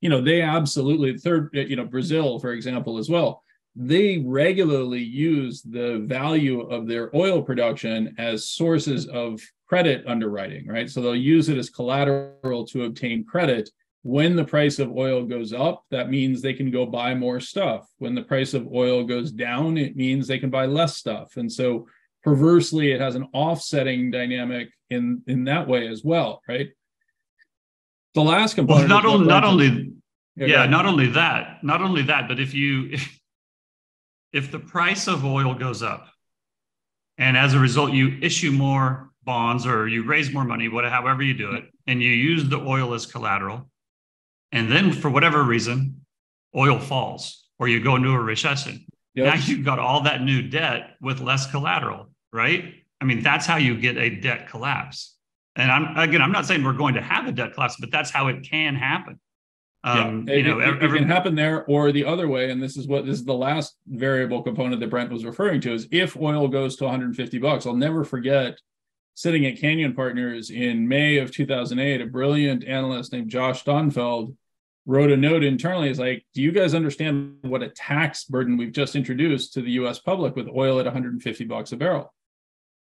you know, they absolutely third, you know, Brazil, for example, as well. They regularly use the value of their oil production as sources of credit underwriting, right? So they'll use it as collateral to obtain credit. When the price of oil goes up, that means they can go buy more stuff. When the price of oil goes down, it means they can buy less stuff. And so perversely, it has an offsetting dynamic in in that way as well, right? The last component.
Well, not only not only yeah, yeah not only that, not only that, but if you if, if the price of oil goes up, and as a result you issue more bonds or you raise more money, whatever, however you do it, and you use the oil as collateral, and then for whatever reason, oil falls or you go into a recession. Yep. Now you've got all that new debt with less collateral, right? I mean, that's how you get a debt collapse. And I'm again, I'm not saying we're going to have a debt collapse, but that's how it can happen.
Um, yeah, it, you know, it, every, it, can happen there or the other way. And this is what this is the last variable component that Brent was referring to is if oil goes to 150 bucks, I'll never forget sitting at Canyon Partners in May of 2008, a brilliant analyst named Josh Donfeld wrote a note internally. Is like, do you guys understand what a tax burden we've just introduced to the U.S. public with oil at 150 bucks a barrel?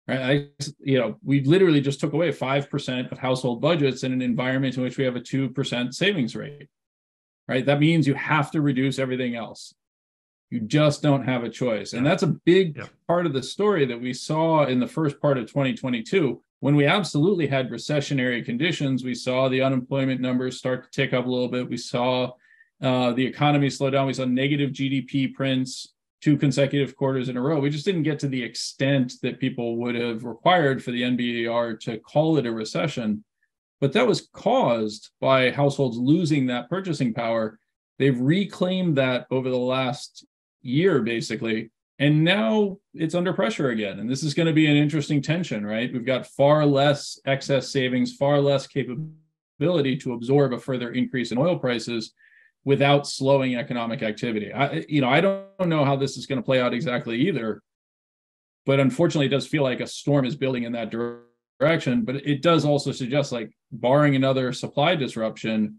Right? I, you know, we literally just took away five percent of household budgets in an environment in which we have a two percent savings rate. Right? That means you have to reduce everything else. You just don't have a choice. And that's a big yeah. part of the story that we saw in the first part of 2022 when we absolutely had recessionary conditions. We saw the unemployment numbers start to tick up a little bit. We saw uh, the economy slow down. We saw negative GDP prints two consecutive quarters in a row. We just didn't get to the extent that people would have required for the NBER to call it a recession. But that was caused by households losing that purchasing power. They've reclaimed that over the last year basically and now it's under pressure again and this is going to be an interesting tension right we've got far less excess savings far less capability to absorb a further increase in oil prices without slowing economic activity. I, you know, I don't know how this is going to play out exactly either, but unfortunately, it does feel like a storm is building in that direction. But it does also suggest, like, barring another supply disruption,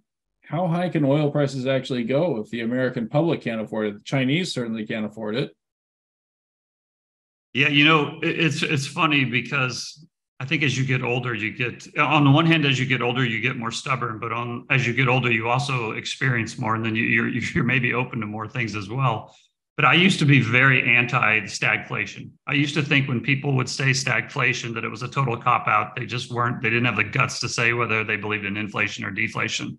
how high can oil prices actually go if the American public can't afford it? The Chinese certainly can't afford it.
Yeah, you know, it's it's funny because I think as you get older, you get on the one hand, as you get older, you get more stubborn, but on as you get older, you also experience more, and then you, you're you're maybe open to more things as well. But I used to be very anti stagflation. I used to think when people would say stagflation that it was a total cop out. They just weren't. They didn't have the guts to say whether they believed in inflation or deflation.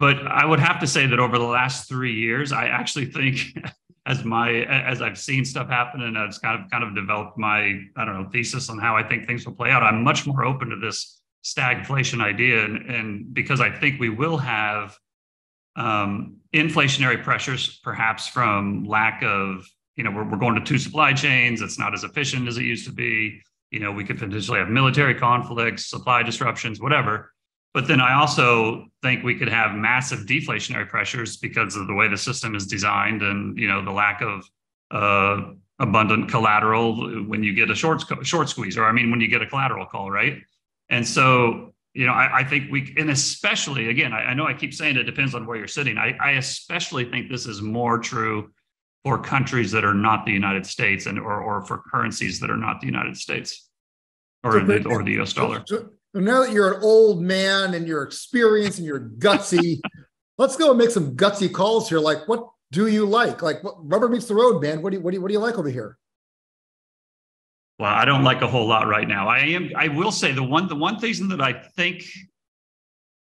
But I would have to say that over the last three years, I actually think as my as I've seen stuff happen and I've kind of kind of developed my I don't know thesis on how I think things will play out. I'm much more open to this stagflation idea, and, and because I think we will have um, inflationary pressures, perhaps from lack of you know we're, we're going to two supply chains. It's not as efficient as it used to be. You know, we could potentially have military conflicts, supply disruptions, whatever. But then I also think we could have massive deflationary pressures because of the way the system is designed and you know the lack of uh, abundant collateral when you get a short short squeeze, or I mean when you get a collateral call, right? And so you know I, I think we and especially again I, I, know I keep saying it depends on where you're sitting. I, I especially think this is more true for countries that are not the United States and or or for currencies that are not the United States or the, or the US dollar.
So, so now that you're an old man and you're experienced and you're gutsy, let's go and make some gutsy calls here. Like, what do you like? Like, what rubber meets the road, man. What do you what do you, what do you like over here?
Well, I don't like a whole lot right now. I am. I will say the one the one thing that I think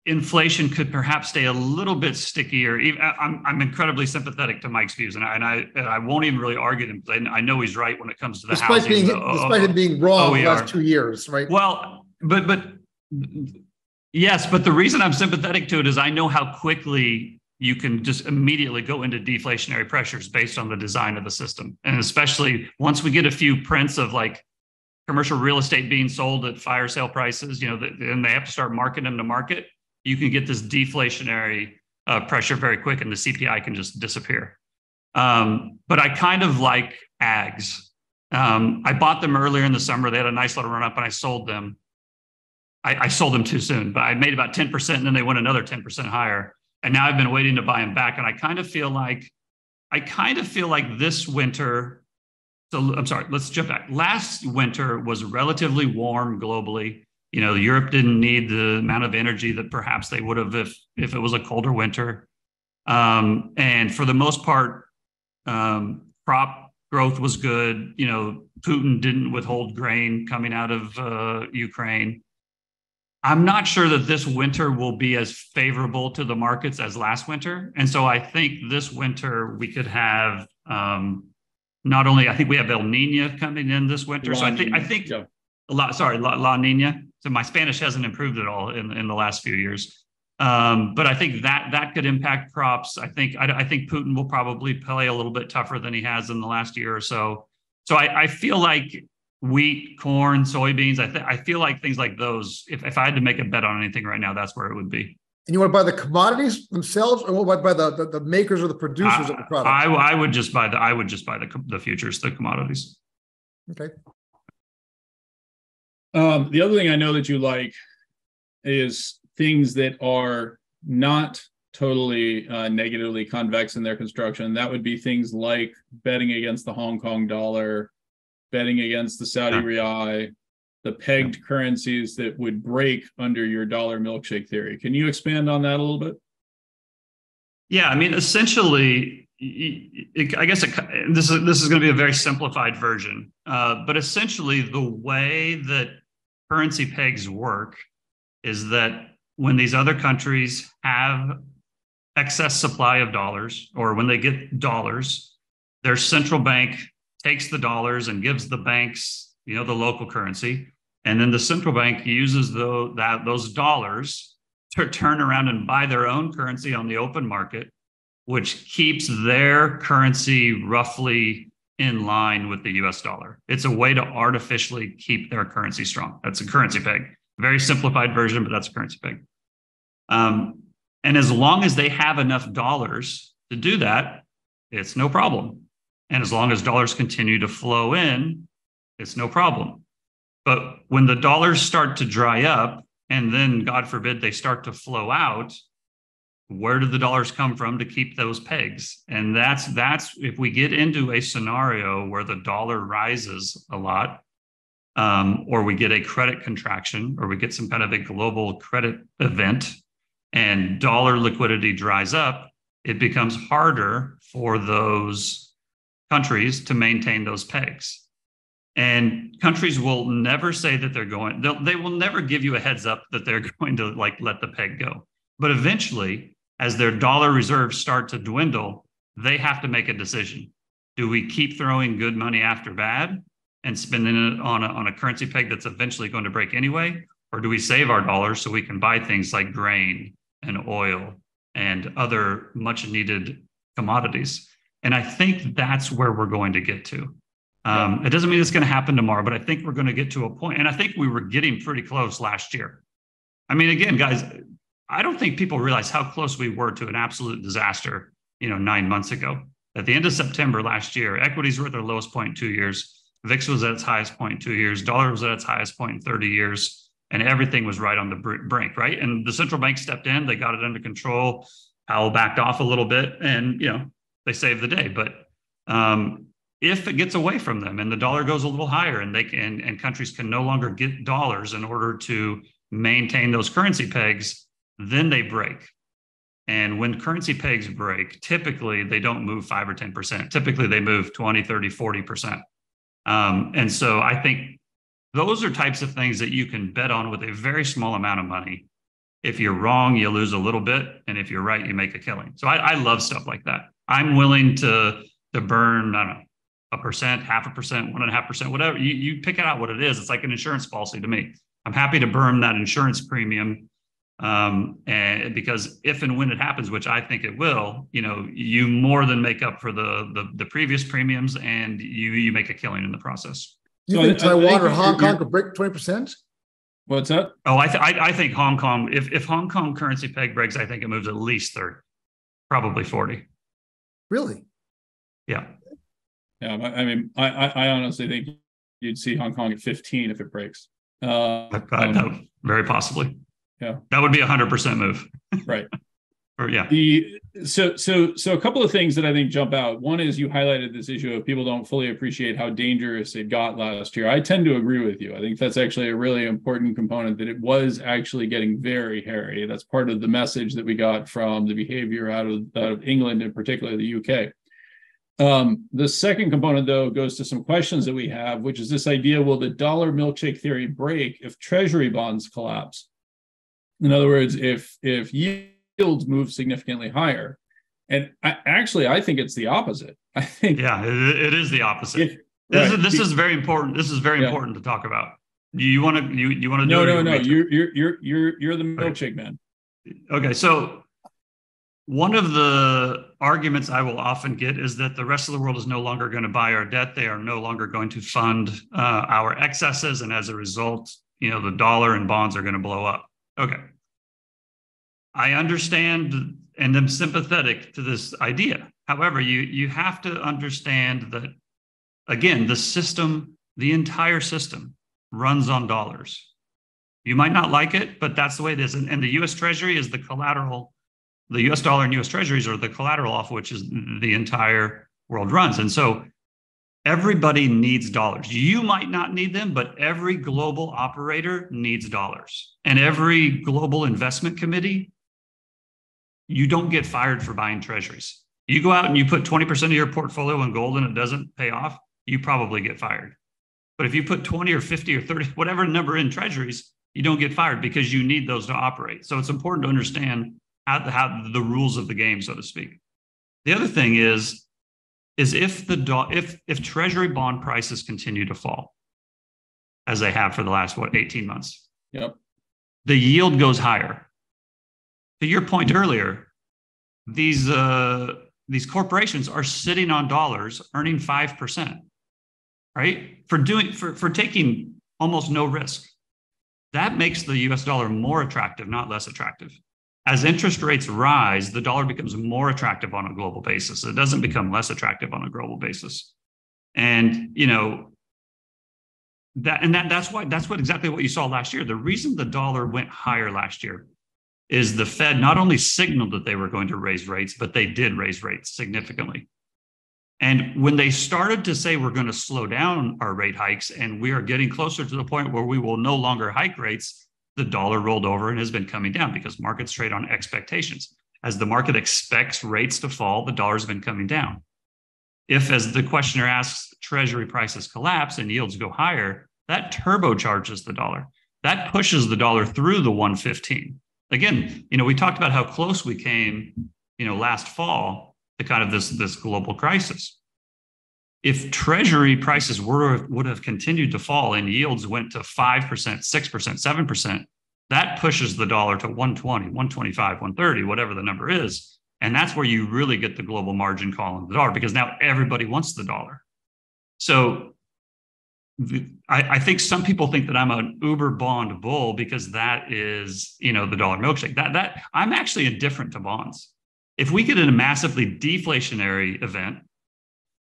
inflation could perhaps stay a little bit stickier. I'm, I'm incredibly sympathetic to Mike's views, and I and I, and I won't even really argue them. I know he's right when it comes to the
despite
housing.
Being, uh,
the,
despite uh, him being wrong oh, the last two years, right?
Well, but but Yes, but the reason I'm sympathetic to it is I know how quickly you can just immediately go into deflationary pressures based on the design of the system. And especially once we get a few prints of like commercial real estate being sold at fire sale prices, you know, and they have to start marketing them to market, you can get this deflationary uh, pressure very quick and the CPI can just disappear. Um, but I kind of like ags. Um, I bought them earlier in the summer. They had a nice little run up and I sold them. I, I sold them too soon, but I made about 10% and then they went another 10% higher. And now I've been waiting to buy them back. And I kind of feel like, I kind of feel like this winter, so I'm sorry, let's jump back. Last winter was relatively warm globally. You know, Europe didn't need the amount of energy that perhaps they would have if if it was a colder winter. Um, and for the most part, um, crop growth was good. You know, Putin didn't withhold grain coming out of uh, Ukraine. I'm not sure that this winter will be as favorable to the markets as last winter. And so I think this winter we could have um, not only I think we have El Nino coming in this winter. La so I think I think yeah. a lot sorry, La, La Nina. So my Spanish hasn't improved at all in, in the last few years. Um, but I think that that could impact crops. I think I, I, think Putin will probably play a little bit tougher than he has in the last year or so. So I, I feel like wheat, corn, soybeans. I, th- I feel like things like those, if, if I had to make a bet on anything right now, that's where it would be.
And you want to buy the commodities themselves, or what by the, the, the, makers or the producers
I,
of the product?
I, I would just buy the I would just buy the the futures, the commodities.
Okay.
Um, the other thing I know that you like is things that are not totally uh, negatively convex in their construction. That would be things like betting against the Hong Kong dollar, betting against the Saudi. Riyal, the pegged yeah. currencies that would break under your dollar milkshake theory. Can you expand on that a little bit?
Yeah, I mean, essentially, I guess it, this is this is going to be a very simplified version, uh, but essentially, the way that currency pegs work is that when these other countries have excess supply of dollars, or when they get dollars, their central bank takes the dollars and gives the banks, you know, the local currency. And then the central bank uses the, that, those dollars to turn around and buy their own currency on the open market, which keeps their currency roughly in line with the US dollar. It's a way to artificially keep their currency strong. That's a currency peg. Very simplified version, but that's a currency peg. Um, And as long as they have enough dollars to do that, it's no problem. And as long as dollars continue to flow in, it's no problem. But when the dollars start to dry up, and then, God forbid, they start to flow out, where do the dollars come from to keep those pegs? And that's that's if we get into a scenario where the dollar rises a lot, um, or we get a credit contraction, or we get some kind of a global credit event, and dollar liquidity dries up, it becomes harder for those countries to maintain those pegs. And countries will never say that they're going, they will never give you a heads up that they're going to like let the peg go. But eventually, as their dollar reserves start to dwindle, they have to make a decision. Do we keep throwing good money after bad and spending it on a, on a currency peg that's eventually going to break anyway? Or do we save our dollars so we can buy things like grain and oil and other much needed commodities? And I think that's where we're going to get to. Um. It doesn't mean it's going to happen tomorrow, but I think we're going to get to a point, and I think we were getting pretty close last year. I mean, again, guys, I don't think people realize how close we were to an absolute disaster. You know, nine months ago, at the end of September last year, equities were at their lowest point in two years. VIX was at its highest point in two years. Dollar was at its highest point in 30 years, and everything was right on the brink, right? And the central bank stepped in, they got it under control. Powell backed off a little bit, and you know, they save the day. But um, if it gets away from them and the dollar goes a little higher and they can and countries can no longer get dollars in order to maintain those currency pegs then they break. And when currency pegs break typically they don't move 5 or 10% typically they move 20 30 40% um, and so i think those are types of things that you can bet on with a very small amount of money. If you're wrong you lose a little bit. And if you're right you make a killing. So i, I love stuff like that i'm willing to to burn i don't know a percent, half a percent, one and a half percent, whatever. You, you pick it out what it is. It's like an insurance policy to me. I'm happy to burn that insurance premium um, and because if and when it happens, which I think it will, you know, you more than make up for the the, the previous premiums, and you you make a killing in the process.
You so think Taiwan or Hong Kong could break twenty percent?
What's that?
Oh, I, th- I I think Hong Kong. If if Hong Kong currency peg breaks, I think it moves at least thirty, probably forty.
Really?
Yeah.
Yeah, I mean, I, I honestly think you'd see Hong Kong at 15 if it breaks. Uh,
I, I um, very possibly.
Yeah,
that would be a hundred percent move.
right.
or yeah.
The so so so a couple of things that I think jump out. One is you highlighted this issue of people don't fully appreciate how dangerous it got last year. I tend to agree with you. I think that's actually a really important component that it was actually getting very hairy. That's part of the message that we got from the behavior out of out of England, in particular the UK. Um, the second component, though, goes to some questions that we have, which is this idea will the dollar milkshake theory break if treasury bonds collapse? In other words, if if yields move significantly higher, and I, actually, I think it's the opposite. I think
yeah, it, it is the opposite. If, this right, is this is very important. This is very yeah. important to talk about. You want to you you want to
no no no you're you're you're you're you're the milkshake man.
Okay, so one of the arguments I will often get is that the rest of the world is no longer going to buy our debt. They are no longer going to fund uh, our excesses, and as a result, you know, the dollar and bonds are going to blow up. Okay, I understand and am sympathetic to this idea. However, you you have to understand that again, the system, the entire system, runs on dollars. You might not like it, but that's the way it is. And, and the U.S. Treasury is the collateral the US dollar and US treasuries are the collateral off which is the entire world runs. And so everybody needs dollars. You might not need them, but every global operator needs dollars. And every global investment committee, you don't get fired for buying treasuries. You go out and you put 20% of your portfolio in gold and it doesn't pay off, you probably get fired. But if you put 20 or 50 or 30, whatever number in treasuries, you don't get fired because you need those to operate. So it's important to understand how, how the rules of the game, so to speak. The other thing is, is if the if if treasury bond prices continue to fall, as they have for the last what 18 months,
yep,
the yield goes higher. To your point earlier, these uh, these corporations are sitting on dollars, earning five percent, right? For doing for for taking almost no risk. That makes the U.S. dollar more attractive, not less attractive. As interest rates rise, the dollar becomes more attractive on a global basis. It doesn't become less attractive on a global basis. And, you know, that and that that's why that's what exactly what you saw last year. The reason the dollar went higher last year is the Fed not only signaled that they were going to raise rates, but they did raise rates significantly. And when they started to say we're going to slow down our rate hikes and we are getting closer to the point where we will no longer hike rates, the dollar rolled over and has been coming down because markets trade on expectations. As the market expects rates to fall, the dollar's been coming down. If, as the questioner asks, treasury prices collapse and yields go higher, that turbocharges the dollar. That pushes the dollar through the 115. Again, you know, we talked about how close we came, you know, last fall to kind of this, this global crisis. If treasury prices were would have continued to fall and yields went to 5%, 6%, 7%, that pushes the dollar to 120, 125, 130, whatever the number is. And that's where you really get the global margin call on the dollar because now everybody wants the dollar. So I, I, think some people think that I'm an uber bond bull because that is, you know, the dollar milkshake. That that I'm actually indifferent to bonds. If we get in a massively deflationary event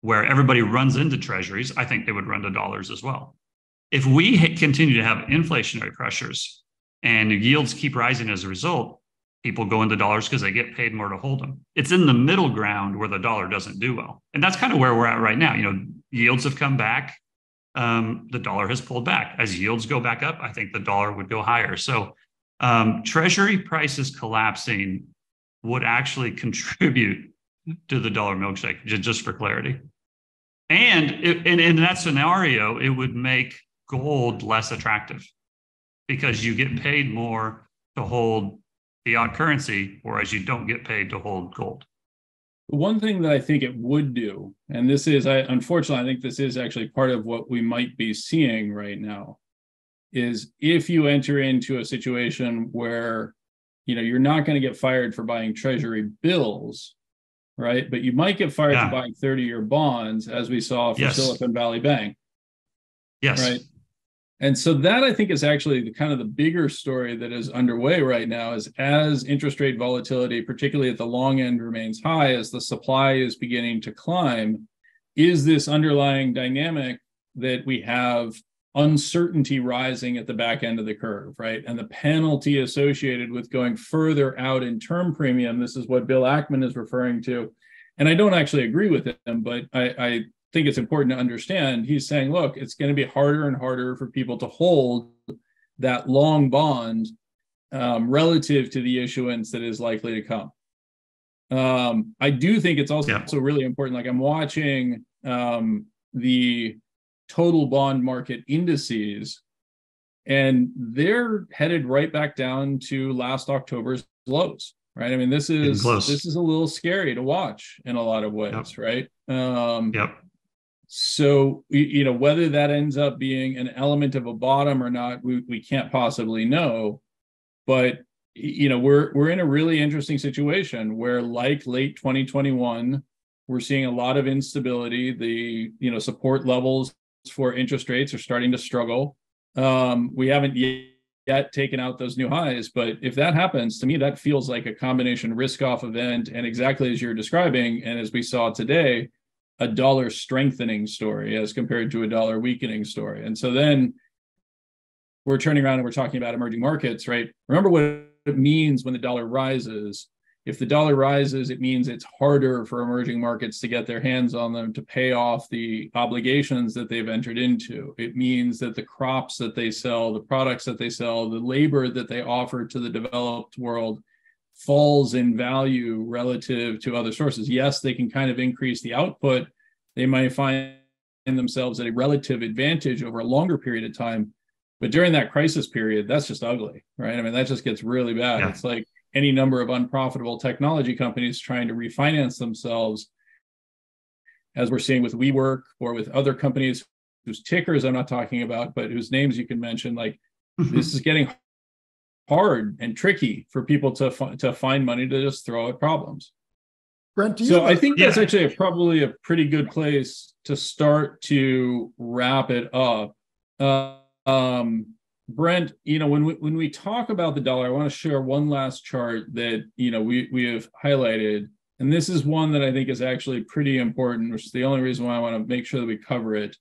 where everybody runs into treasuries, I think they would run to dollars as well. If we continue to have inflationary pressures and yields keep rising as a result, people go into dollars because they get paid more to hold them. It's in the middle ground where the dollar doesn't do well. And that's kind of where we're at right now. You know, yields have come back. Um, the dollar has pulled back. As yields go back up, I think the dollar would go higher. So um, treasury prices collapsing would actually contribute to the dollar milkshake, just for clarity. And, and in that scenario, it would make gold less attractive because you get paid more to hold fiat currency, whereas you don't get paid to hold gold.
One thing that I think it would do, and this is, I unfortunately, I think this is actually part of what we might be seeing right now, is if you enter into a situation where you know you're not going to get fired for buying treasury bills right but you might get fired yeah. for buying 30 year bonds as we saw for yes. silicon valley bank
yes
right and so that I think is actually the kind of the bigger story that is underway right now is as interest rate volatility, particularly at the long end, remains high, as the supply is beginning to climb, is this underlying dynamic that we have uncertainty rising at the back end of the curve, right? And the penalty associated with going further out in term premium. This is what Bill Ackman is referring to. And I don't actually agree with him, but I, I think it's important to understand he's saying look it's going to be harder and harder for people to hold that long bond um, relative to the issuance that is likely to come. Um, i do think it's also, yeah. also really important like i'm watching um, the total bond market indices and they're headed right back down to last october's lows right? I mean this is this is a little scary to watch in a lot of ways yep. right?
Um yep
so, you know, whether that ends up being an element of a bottom or not, we, we can't possibly know. But, you know, we're we're in a really interesting situation where, like late 2021, we're seeing a lot of instability. The, you know, support levels for interest rates are starting to struggle. Um, we haven't yet yet taken out those new highs. But if that happens, to me, that feels like a combination risk off event. And exactly as you're describing, and as we saw today, a dollar strengthening story as compared to a dollar weakening story. And so then we're turning around and we're talking about emerging markets, right? Remember what it means when the dollar rises. If the dollar rises, it means it's harder for emerging markets to get their hands on them to pay off the obligations that they've entered into. It means that the crops that they sell, the products that they sell, the labor that they offer to the developed world falls in value relative to other sources. Yes, they can kind of increase the output. They might find themselves at a relative advantage over a longer period of time. But during that crisis period, that's just ugly, right? I mean, that just gets really bad. Yeah. It's like any number of unprofitable technology companies trying to refinance themselves, as we're seeing with WeWork or with other companies whose tickers I'm not talking about, but whose names you can mention. Like, this is getting hard and tricky for people to to find money to just throw at problems. Brent, so I think that's actually a, probably a pretty good place to start to wrap it up. Uh, um, Brent, you know, when we when we talk about the dollar, I want to share one last chart that you know we we have highlighted, and this is one that I think is actually pretty important, which is the only reason why I want to make sure that we cover it.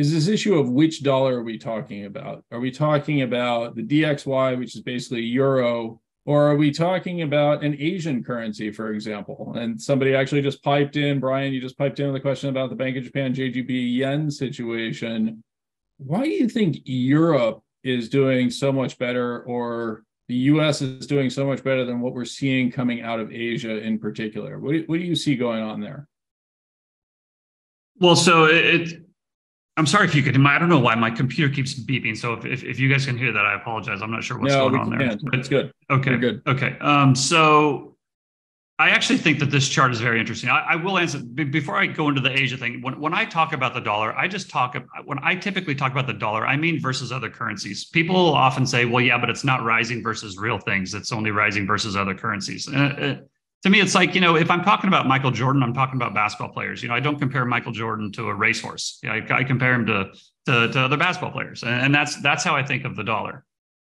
Is this issue of which dollar are we talking about? Are we talking about the DXY, which is basically euro, or are we talking about an Asian currency, for example? And somebody actually just piped in, Brian, you just piped in with a question about the Bank of Japan JGB yen situation. Why do you think Europe is doing so much better or the US is doing so much better than what we're seeing coming out of Asia in particular? What do, what do you see going on there?
Well, so it, I'm sorry if you could. I don't know why my computer keeps beeping. So if, if, if you guys can hear that, I apologize. I'm not sure what's no, going on there.
It's good.
Okay.
We're good.
Okay. Um, so I actually think that this chart is very interesting. I, I will answer before I go into the Asia thing. When, when I talk about the dollar, I just talk when I typically talk about the dollar, I mean versus other currencies. People often say, "Well, yeah, but it's not rising versus real things. It's only rising versus other currencies." And uh, to me, it's like you know, if I'm talking about Michael Jordan, I'm talking about basketball players. You know, I don't compare Michael Jordan to a racehorse. Yeah, I, I compare him to, to, to other basketball players, and, and that's that's how I think of the dollar.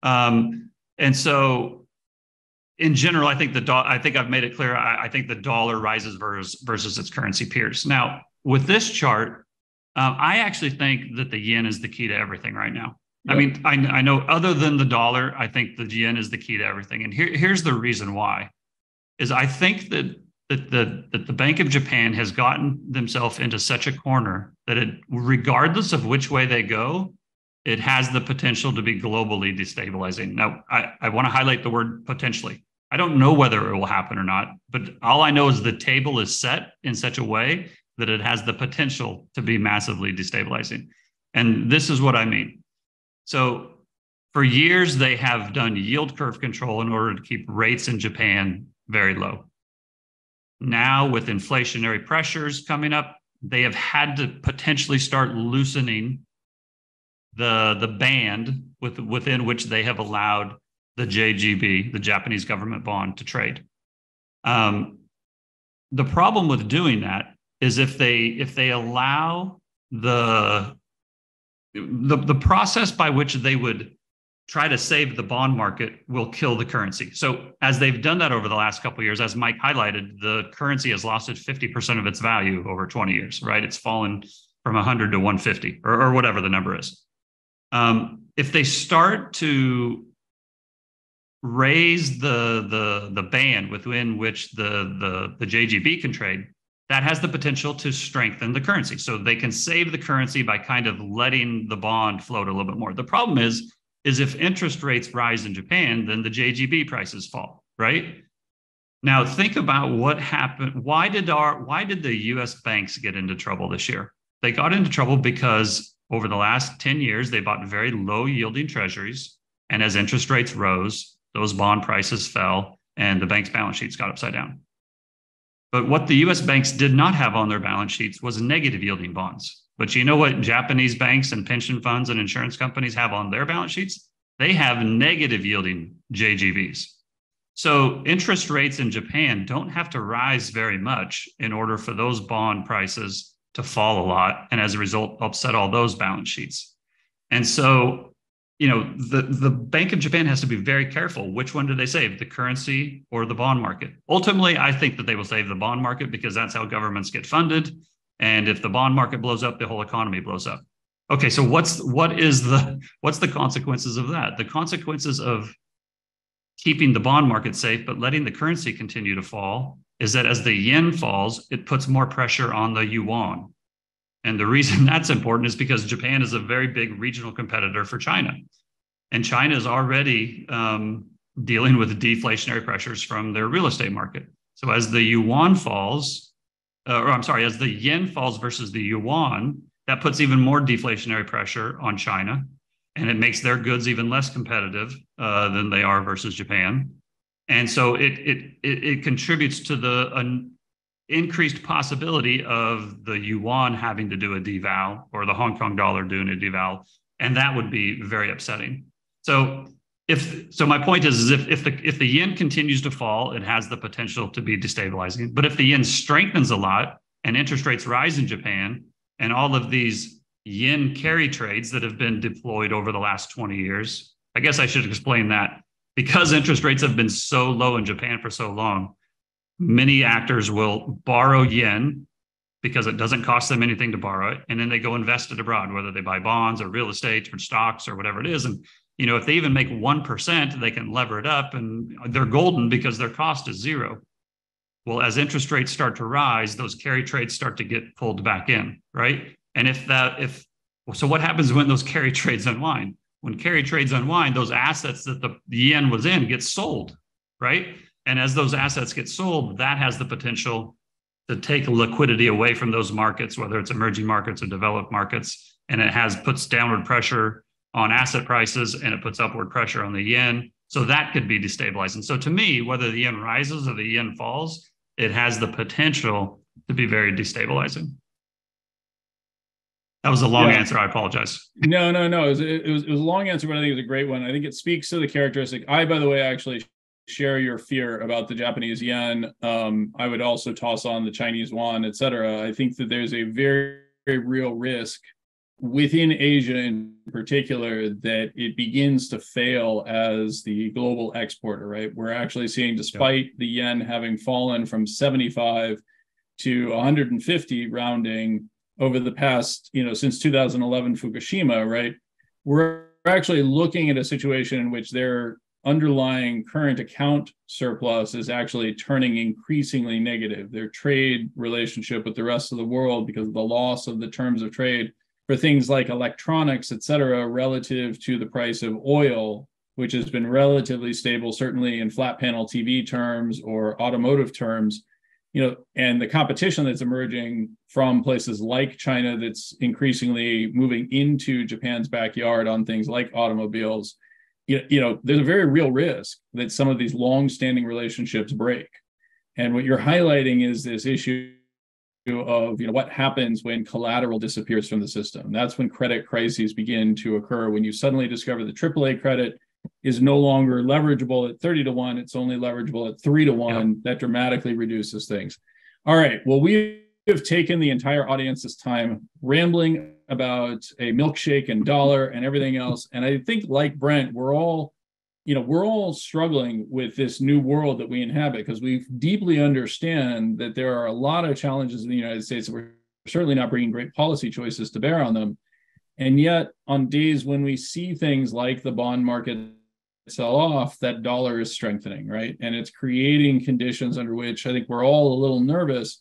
Um, and so in general, I think the do- I think I've made it clear. I, I, think the dollar rises versus versus its currency peers. Now, with this chart, um, I actually think that the yen is the key to everything right now. Yep. I mean, I, I know other than the dollar, I think the yen is the key to everything. And here, here's the reason why: is I think that that the that the Bank of Japan has gotten themselves into such a corner that it, regardless of which way they go, it has the potential to be globally destabilizing. Now, I, I want to highlight the word potentially I don't know whether it will happen or not, but all I know is the table is set in such a way that it has the potential to be massively destabilizing. And this is what I mean. So, for years, they have done yield curve control in order to keep rates in Japan very low. Now, with inflationary pressures coming up, they have had to potentially start loosening the, the band with, within which they have allowed the JGB, the Japanese government bond, to trade. Um, the problem with doing that is if they if they allow the the the process by which they would try to save the bond market will kill the currency. So as they've done that over the last couple years, as Mike highlighted, the currency has lost 50% of its value over 20 years, right? It's fallen from 100 to 150 or, or whatever the number is. Um, if they start to raise the the the band within which the the the JGB can trade, that has the potential to strengthen the currency. So they can save the currency by kind of letting the bond float a little bit more. The problem is is if interest rates rise in Japan, then the JGB prices fall, right? Now think about what happened. Why did our why did the US banks get into trouble this year? They got into trouble because over the last 10 years they bought very low yielding treasuries and as interest rates rose, those bond prices fell and the bank's balance sheets got upside down. But what the US banks did not have on their balance sheets was negative yielding bonds. But you know what Japanese banks and pension funds and insurance companies have on their balance sheets? They have negative yielding JGBs. So interest rates in Japan don't have to rise very much in order for those bond prices to fall a lot. And as a result, upset all those balance sheets. And so you know the the bank of japan has to be very careful which one do they save the currency or the bond market ultimately i think that they will save the bond market because that's how governments get funded and if the bond market blows up the whole economy blows up okay so what's what is the what's the consequences of that the consequences of keeping the bond market safe but letting the currency continue to fall is that as the yen falls it puts more pressure on the yuan and the reason that's important is because Japan is a very big regional competitor for China. And China is already um, dealing with deflationary pressures from their real estate market. So as the yuan falls, uh, or I'm sorry, as the yen falls versus the yuan, that puts even more deflationary pressure on China. And it makes their goods even less competitive uh, than they are versus Japan. And so it, it, it, it contributes to the increased possibility of the yuan having to do a deval or the Hong Kong dollar doing a deval, and that would be very upsetting. So if so, my point is, is if if the if the yen continues to fall, it has the potential to be destabilizing. But if the yen strengthens a lot and interest rates rise in Japan, and all of these yen carry trades that have been deployed over the last 20 years. I guess I should explain that because interest rates have been so low in Japan for so long, many actors will borrow yen because it doesn't cost them anything to borrow it. And then they go invest it abroad, whether they buy bonds or real estate or stocks or whatever it is. And, you know, if they even make 1%, they can lever it up and they're golden because their cost is zero. Well, as interest rates start to rise, those carry trades start to get pulled back in, right? And if that, if, so what happens when those carry trades unwind? When carry trades unwind, those assets that the, yen was in get sold, right? And as those assets get sold, that has the potential to take liquidity away from those markets, whether it's emerging markets or developed markets. And it has puts downward pressure on asset prices and it puts upward pressure on the yen. So that could be destabilizing. So to me, whether the yen rises or the yen falls, it has the potential to be very destabilizing. That was a long yeah. answer. I apologize.
No, no, no. It was, it was, it was a long answer, but I think it was a great one. I think it speaks to the characteristic. I, by the way, actually share your fear about the Japanese yen. Um, I would also toss on the Chinese yuan, et cetera. I think that there's a very, very real risk within Asia in particular that it begins to fail as the global exporter, right? We're actually seeing, despite yeah. the yen having fallen from 75 to 150 rounding over the past, you know, since 2011 Fukushima, right? We're actually looking at a situation in which they're underlying current account surplus is actually turning increasingly negative. Their trade relationship with the rest of the world, because of the loss of the terms of trade for things like electronics, et cetera, relative to the price of oil, which has been relatively stable, certainly in flat panel TV terms or automotive terms. You know, and the competition that's emerging from places like China that's increasingly moving into Japan's backyard on things like automobiles you, know, there's a very real risk that some of these long-standing relationships break. And what you're highlighting is this issue of you know what happens when collateral disappears from the system. That's when credit crises begin to occur. When you suddenly discover the AAA credit is no longer leverageable at 30 to 1, it's only leverageable at 3 to 1. That dramatically reduces things. All right. Well, we have taken the entire audience this time rambling about a milkshake and dollar and everything else. And I think, like Brent, we're all, you know, we're all struggling with this new world that we inhabit because we deeply understand that there are a lot of challenges in the United States that we're certainly not bringing great policy choices to bear on them. And yet, on days when we see things like the bond market sell off, that dollar is strengthening, right? And it's creating conditions under which I think we're all a little nervous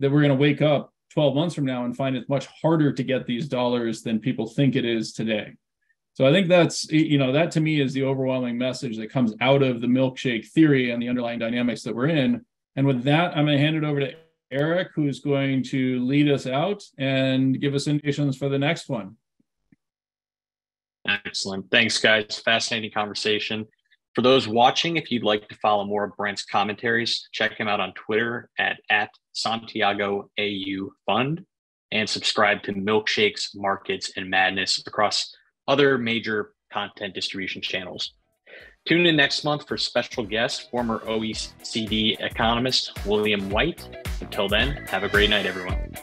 that we're going to wake up 12 months from now and find it's much harder to get these dollars than people think it is today. So I think that's, you know, that to me is the overwhelming message that comes out of the milkshake theory and the underlying dynamics that we're in. And with that, I'm going to hand it over to Eric, who's going to lead us out and give us indications for the next one.
Excellent. Thanks, guys. Fascinating conversation. For those watching, if you'd like to follow more of Brent's commentaries, check him out on Twitter at, at Santiago AU Fund and subscribe to Milkshakes, Markets, and Madness across other major content distribution channels. Tune in next month for special guest, former OECD economist William White. Until then, have a great night, everyone.